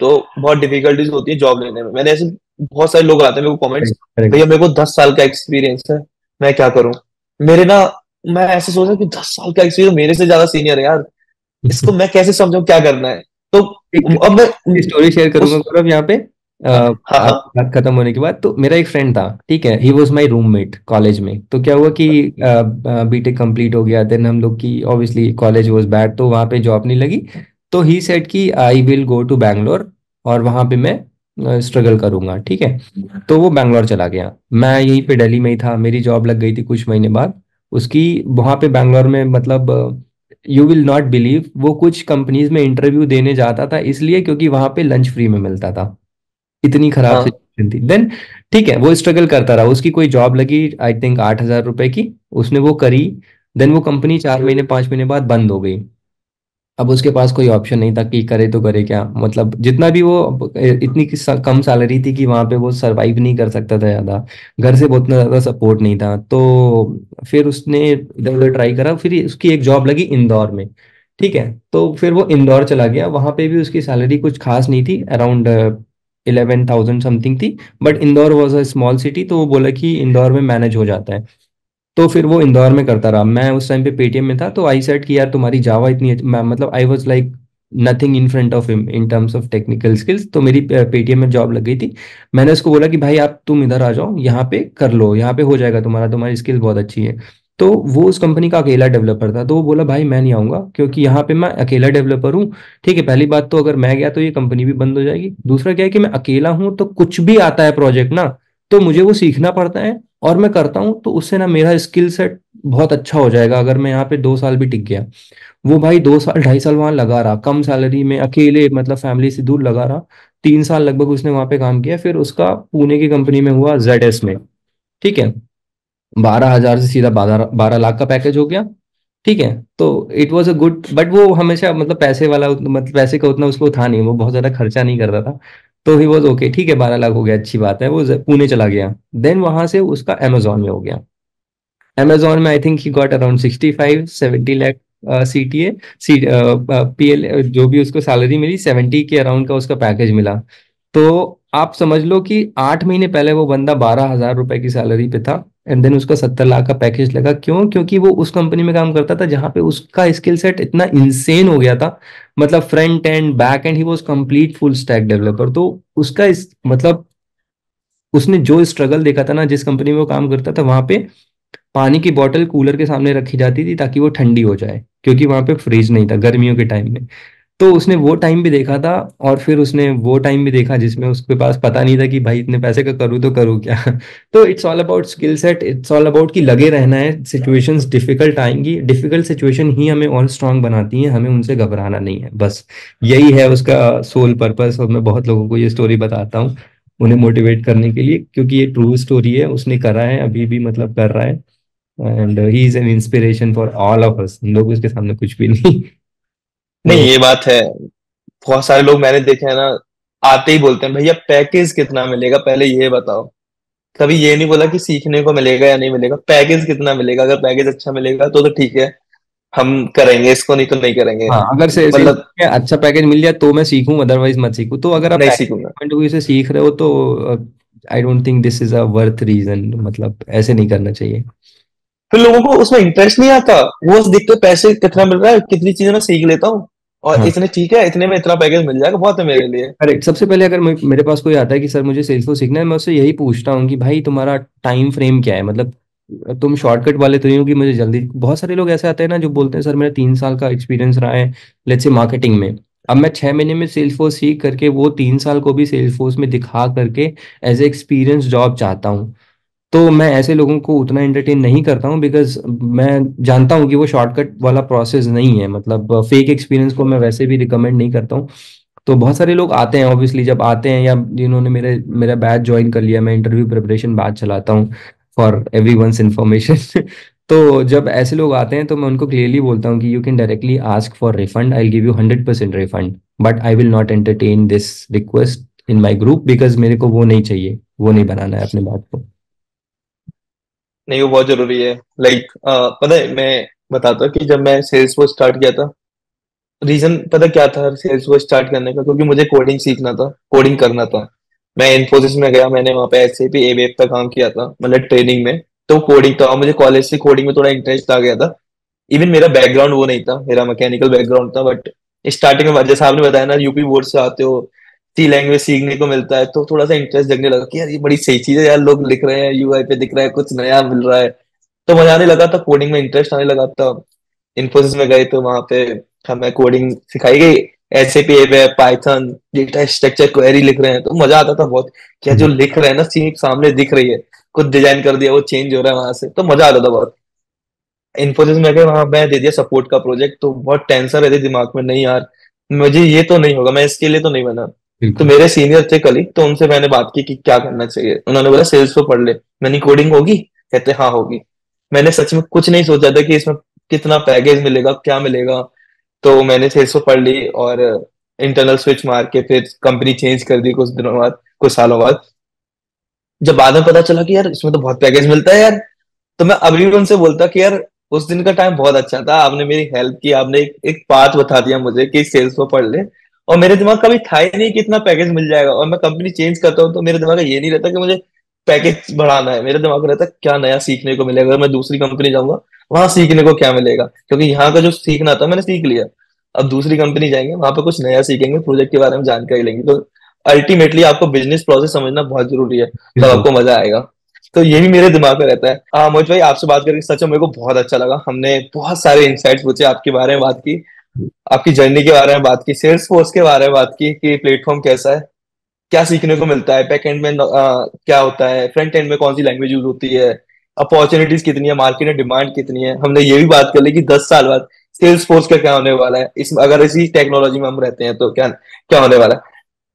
तो बहुत डिफिकल्टीज होती है जॉब लेने में। मैंने ऐसे बहुत सारे लोग आते हैं मेरे को कमेंट्स भैया मेरे को दस साल का एक्सपीरियंस है मैं क्या करूँ? मेरे ना मैं ऐसे सोच रहा कि दस साल का एक्सपीरियंस मेरे से ज़्यादा सीनियर है यार। इसको मैं कैसे समझाऊं क्या करना है? तो अब मैं स्टोरी शेयर करूँगा यहाँ पे। बात खत्म होने के बाद तो मेरा एक फ्रेंड था ठीक है? He was my roommate college में। तो क्या हुआ कि बीटेक कंप्लीट हो गया देन हम लोग की ऑब्वियसली कॉलेज वॉज़ बैड तो वहाँ पे जॉब नहीं लगी। तो ही सेट कि I will go to Bangalore और वहाँ पे मैं स्ट्रगल करूँगा ठीक है? तो वो बैंगलोर चला गया। मैं यहीं पे दिल्ली में ही था मेरी जॉब लग गई थी कुछ महीने बाद। उसकी वहाँ पे बैंगलोर में मतलब यू विल नॉट बिलीव वो कुछ कंपनीज़ में इंटरव्यू देने जाता था इसलिए क्योंकि वहाँ पे लंच फ्री में मिलता था। इतनी खराब सिचुएशन हाँ। थी। देन ठीक है वो स्ट्रगल करता रहा। उसकी कोई जॉब लगी आई थिंक आठ हज़ार रुपए की। उसने वो करी। देन वो कंपनी चार महीने पाँच महीने बाद बंद हो गई। अब उसके पास कोई ऑप्शन नहीं था कि करे तो करे क्या। मतलब जितना भी वो इतनी कम सैलरी थी कि वहाँ पे वो सरवाइव नहीं कर सकता था ज़्यादा। घर से बहुत ज़्यादा सपोर्ट नहीं था। तो फिर उसने इधर उधर ट्राई करा। फिर उसकी एक जॉब लगी इंदौर में। ठीक है तो फिर वो इंदौर चला गया। वहाँ पे भी उसकी सैलरी कुछ खास नहीं थी। अराउंड इलेवन थाउज़ेंड समथिंग थी but Indore was a small city तो वो बोला कि इंदौर में मैनेज हो जाता है। तो फिर वो इंदौर में करता रहा। मैं उस टाइम पे पेटीएम में था तो आई सेट कि यार तुम्हारी जावा इतनी मतलब I was like nothing in front of him in terms of technical skills तो मेरी पेटीएम में जॉब लग गई थी। मैंने उसको बोला कि भाई आप तुम इधर आ जाओ, यहाँ पे कर लो, यहाँ पे हो जाएगा तुम्हारा, तुम्हारी स्किल बहुत अच्छी है। तो वो उस कंपनी का अकेला डेवलपर था तो वो बोला, भाई, मैं नहीं आऊँगा, क्योंकि यहाँ पे मैं अकेला डेवलपर हूँ, ठीक है, पहली बात तो अगर मैं गया तो ये कंपनी भी बंद हो जाएगी, दूसरा क्या है कि मैं अकेला हूँ तो कुछ भी आता है प्रोजेक्ट ना तो मुझे वो सीखना पड़ता है और मैं करता हूँ तो उससे ना मेरा स्किल सेट बहुत अच्छा हो जाएगा, अगर मैं यहाँ पे दो साल भी टिक गया। वो भाई दो साल, ढाई साल वहाँ लगा रहा, कम सैलरी में अकेले मतलब फैमिली से दूर लगा रहा, तीन साल लगभग उसने वहाँ पे काम किया, फिर उसका पुणे की कंपनी में हुआ ZS में, ठीक है? बारह हज़ार से सीधा बारह लाख का पैकेज हो गया। ठीक है तो it was a good but वो हमेशा मतलब पैसे वाला मतलब पैसे का उतना उसको था नहीं, वो बहुत ज़्यादा खर्चा नहीं करता था। तो ही वॉज़ ओके ठीक है, बारह लाख हो गया, अच्छी बात है, वो पुणे चला गया। देन वहाँ से उसका अमेजोन में हो गया। अमेजोन में I think he got around sixty five seventy lakh C T A C P L जो भी उसको सैलरी मिली सेवेंटी के अराउंड का उसका पैकेज मिला। तो आप समझ लो कि आठ महीने पहले वो बंदा बारह हज़ार रुपए की सैलरी पे था। एंड देन उसका सत्तर लाख का पैकेज लगा। क्यों? क्योंकि वो उस कंपनी में काम करता था जहाँ पे उसका स्किल सेट इतना इंसेन हो गया था। मतलब front end back end he was complete full stack developer तो उसका इस मतलब उसने जो स्ट्रगल देखा था ना, जिस कंपनी में वो काम करता था, वहाँ पे पानी की बोतल कूलर के सामने रखी जाती थी ताकि वो ठंडी हो जाए, क्योंकि वहाँ पे फ्रिज नहीं था गर्मियों के टाइम में। तो उसने वो टाइम भी देखा था और फिर उसने वो टाइम भी देखा जिसमें उसके पास पता नहीं था कि भाई इतने पैसे का करूँ तो करूँ क्या? <laughs> तो it's all about skill set it's all about कि लगे रहना है सिचुएशंस डिफ़िकल्ट आएँगी डिफ़िकल्ट सिचुएशन ही हमें और स्ट्रांग बनाती हैं, हमें उनसे घबराना नहीं है, बस। यही है उसका सोल पर्पस और मैं बहुत लोगों को ये स्टोरी बताता हूँ, उन्हें मोटिवेट करने के लिए, क्योंकि ये ट्रू स्टोरी है, उसने करा है, अभी भी मतलब कर रहा है and he is an inspiration for all of us लोग उसके सामने कुछ भी नहीं नहीं ये बात है। बहुत सारे लोग मैंने देखे हैं ना आते ही बोलते हैं भैया पैकेज कितना मिलेगा? पहले ये बताओ। कभी ये नहीं बोला कि सीखने को मिलेगा या नहीं मिलेगा। पैकेज कितना मिलेगा? अगर पैकेज अच्छा मिलेगा तो तो ठीक है हम करेंगे इसको नहीं तो नहीं करेंगे। हाँ अगर से, मतलब अच्छा पैकेज मिल जाए तो मैं सीखूं अदरवाइज़ मत सीखूं। तो अगर आप नहीं सीखूँगा। से सीख रहे हो तो I don't think this is a worth reason मतलब ऐसे नहीं करना चाहिए। फिर लोगों को उसमें इंटरेस्ट नहीं आता। वो देखते पैसे कितना मिल रहा है कितनी चीज़ें मैं सीख लेता हूँ। और हाँ। इतने ठीक है इतने में इतना पैकेज मिल जाएगा बहुत है मेरे लिए। करेक्ट सबसे पहले अगर मेरे पास कोई आता है कि सर मुझे सेल्सफोर्स सीखना है मैं उससे यही पूछता हूँ कि भाई तुम्हारा टाइम फ्रेम क्या है? मतलब तुम शॉर्टकट वाले तो नहीं हो कि मुझे जल्दी बहुत सारे लोग ऐसे आते हैं ना जो बोलते हैं सर मेरा तीन साल का एक्सपीरियंस रहा है लेट्स से मार्केटिंग में। अब मैं छह महीने में सेल्सफोर्स सीख करके वो तीन साल को भी सेल्सफोर्स में दिखा करके एज ए एक्सपीरियंस जॉब चाहता हूँ। तो मैं ऐसे लोगों को उतना एंटरटेन नहीं करता हूँ बिकॉज़ मैं जानता हूँ कि वो शॉर्टकट वाला प्रोसेस नहीं है। मतलब फेक एक्सपीरियंस को मैं वैसे भी रिकमेंड नहीं करता हूँ। तो बहुत सारे लोग आते हैं ऑब्वियसली जब आते हैं या जिन्होंने मेरे, मेरा बैच ज्वाइन कर लिया, मैं इंटरव्यू प्रिपरेशन बैच चलाता हूँ फॉर एवरी वंस इन्फॉर्मेशन तो जब ऐसे लोग आते हैं तो मैं उनको क्लियरली बोलता हूँ कि you can directly ask for refund I give you hundred percent refund but I will not entertain this request in my group because मेरे को वो नहीं चाहिए, वो नहीं बनाना है अपने बात को। नहीं, वो बहुत ज़रूरी है। लाइक पता है, मैं बताता हूँ कि जब मैं सेल्स फोर्स स्टार्ट किया था रीजन पता क्या था सेल्स फोर्स स्टार्ट करने का? क्योंकि मुझे कोडिंग सीखना था कोडिंग करना था। मैं इन्फोसिस में गया, मैंने वहाँ पे एस पी एवेप पे काम किया था मतलब ट्रेनिंग में। तो कोडिंग था मुझे कॉलेज से कोडिंग में थोड़ा इंटरेस्ट आ गया था। इवन मेरा बैकग्राउंड वो नहीं था, मेरा मैकेनिकल बैकग्राउंड था बट स्टार्टिंग में, जैसा आपने बताया ना यूपी बोर्ड से आते हो सी लैंग्वेज सीखने को मिलता है तो थोड़ा सा इंटरेस्ट जगने लगा कि यार ये बड़ी सही चीज़ है यार लोग लिख रहे हैं यूआई पे दिख रहा है कुछ नया मिल रहा है। तो मज़ा आने लगा था कोडिंग में इंटरेस्ट आने लगा था। इन्फोसिस में गए तो वहाँ पे हमें कोडिंग सिखाई गई। S A P web Python data structure query लिख रहे हैं तो मज़ा आता था बहुत क्या जो लिख रहे हैं ना सीख सामने दिख रही है कुछ डिज़ाइन कर दिया वो चेंज हो रहा है वहाँ से तो मज़ा आता था बहुत। इन्फोसिस में गए वहाँ मैं दे दिया सपोर्ट का प्रोजेक्ट तो बहुत टेंशन रहती दिमाग में नहीं यार मुझे ये तो नहीं होगा मैं इसके लिए तो नहीं बना। तो मेरे सीनियर थे कलीग तो उनसे मैंने बात की कि क्या करना चाहिए। उन्होंने बोला सेल्स को पढ़ ले। मैंने कोडिंग होगी? कहते हाँ होगी। मैंने सच में कुछ नहीं सोचा था कि इसमें कितना पैकेज मिलेगा क्या मिलेगा। तो मैंने सेल्स को पढ़ ली और इंटरनल स्विच मार के फिर कंपनी चेंज कर दी कुछ दिनों बाद कुछ सालों बाद। जब बाद में पता चला कि यार इसमें तो बहुत पैकेज मिलता है यार। तो मैं अभी भी उनसे बोलता कि यार उस दिन का टाइम बहुत अच्छा था। आपने मेरी हेल्प की आपने एक, एक पाथ बता दिया मुझे कि सेल्स को पढ़ ले। और मेरे दिमाग कभी था ही नहीं कि इतना पैकेज मिल जाएगा। और मैं कंपनी चेंज करता हूँ तो मेरे दिमाग में ये नहीं रहता कि मुझे पैकेज बढ़ाना है। मेरे दिमाग में रहता है क्या नया सीखने को मिलेगा। अगर मैं दूसरी कंपनी जाऊँगा वहाँ सीखने को क्या मिलेगा? क्योंकि यहाँ का जो सीखना था मैंने सीख लिया। अब दूसरी कंपनी जाएँगे वहाँ पर कुछ नया सीखेंगे प्रोजेक्ट के बारे में जानकारी लेंगे। तो अल्टीमेटली आपको बिज़नेस प्रोसेस समझना बहुत ज़रूरी है तब बिल्कुल। आपको मज़ा आएगा। तो यही मेरे दिमाग में रहता है। हाँ मोहित भाई आपसे बात करके सच में मेरे को बहुत अच्छा लगा। हमने बहुत सारे इंसाइट्स पूछे आपके बारे में बात की। आपकी जर्नी के बारे में बात की सेल्स फोर्स के बारे में बात की कि प्लेटफॉर्म कैसा है? क्या सीखने को मिलता है? बैक एंड में आ, क्या होता है? फ्रंट एंड में कौन सी लैंग्वेज यूज़ होती है? अपॉर्चुनिटीज़ कितनी है? मार्केट में डिमांड कितनी है? हमने ये भी बात कर ली कि दस साल बाद सेल्स फोर्स का क्या होने वाला है? इसमें अगर इसी टेक्नोलॉजी में हम रहते हैं तो क्या क्या होने वाला है?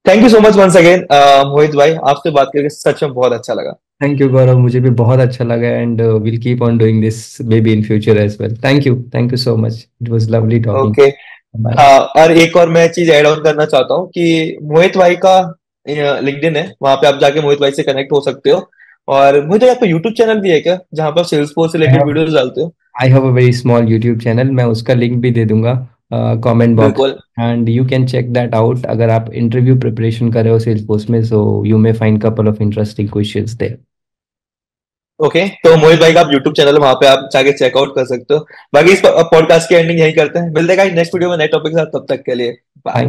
Thank you so much once again Mohit भाई आपसे बात करके सच में बहुत अच्छा लगा। थैंक यू गौरव मुझे भी बहुत अच्छा लगा and will keep on doing this maybe in future as well thank you thank you so much it was lovely talking okay हाँ और एक और मैं चीज़ ऐड ऑन करना चाहता हूँ कि मोहित भाई का लिंक्डइन है। वहाँ पे आप जाके मोहित भाई से कनेक्ट हो सकते हो। और भाई आपका यूट्यूब चैनल भी है क्या? जहाँ पे आप सेल्स फोर्स से रिलेटेड वीडियोस डालते हो? I have a very small YouTube channel मैं उसका लिंक भी दे दूँगा। Comment box and you can check that out अगर आप इंटरव्यू प्रिपरेशन कर रहे हो सेल्स फोर्स में so you may find couple of interesting questions there okay तो मोहित भाई का आप यूट्यूब चैनल वहाँ पे आप जाके चेकआउट कर सकते हो। बाकी इस पॉडकास्ट की एंडिंग यही करते हैं। मिलते हैं नेक्स्ट वीडियो में नए टॉपिक के साथ। तब तक के लिए बाय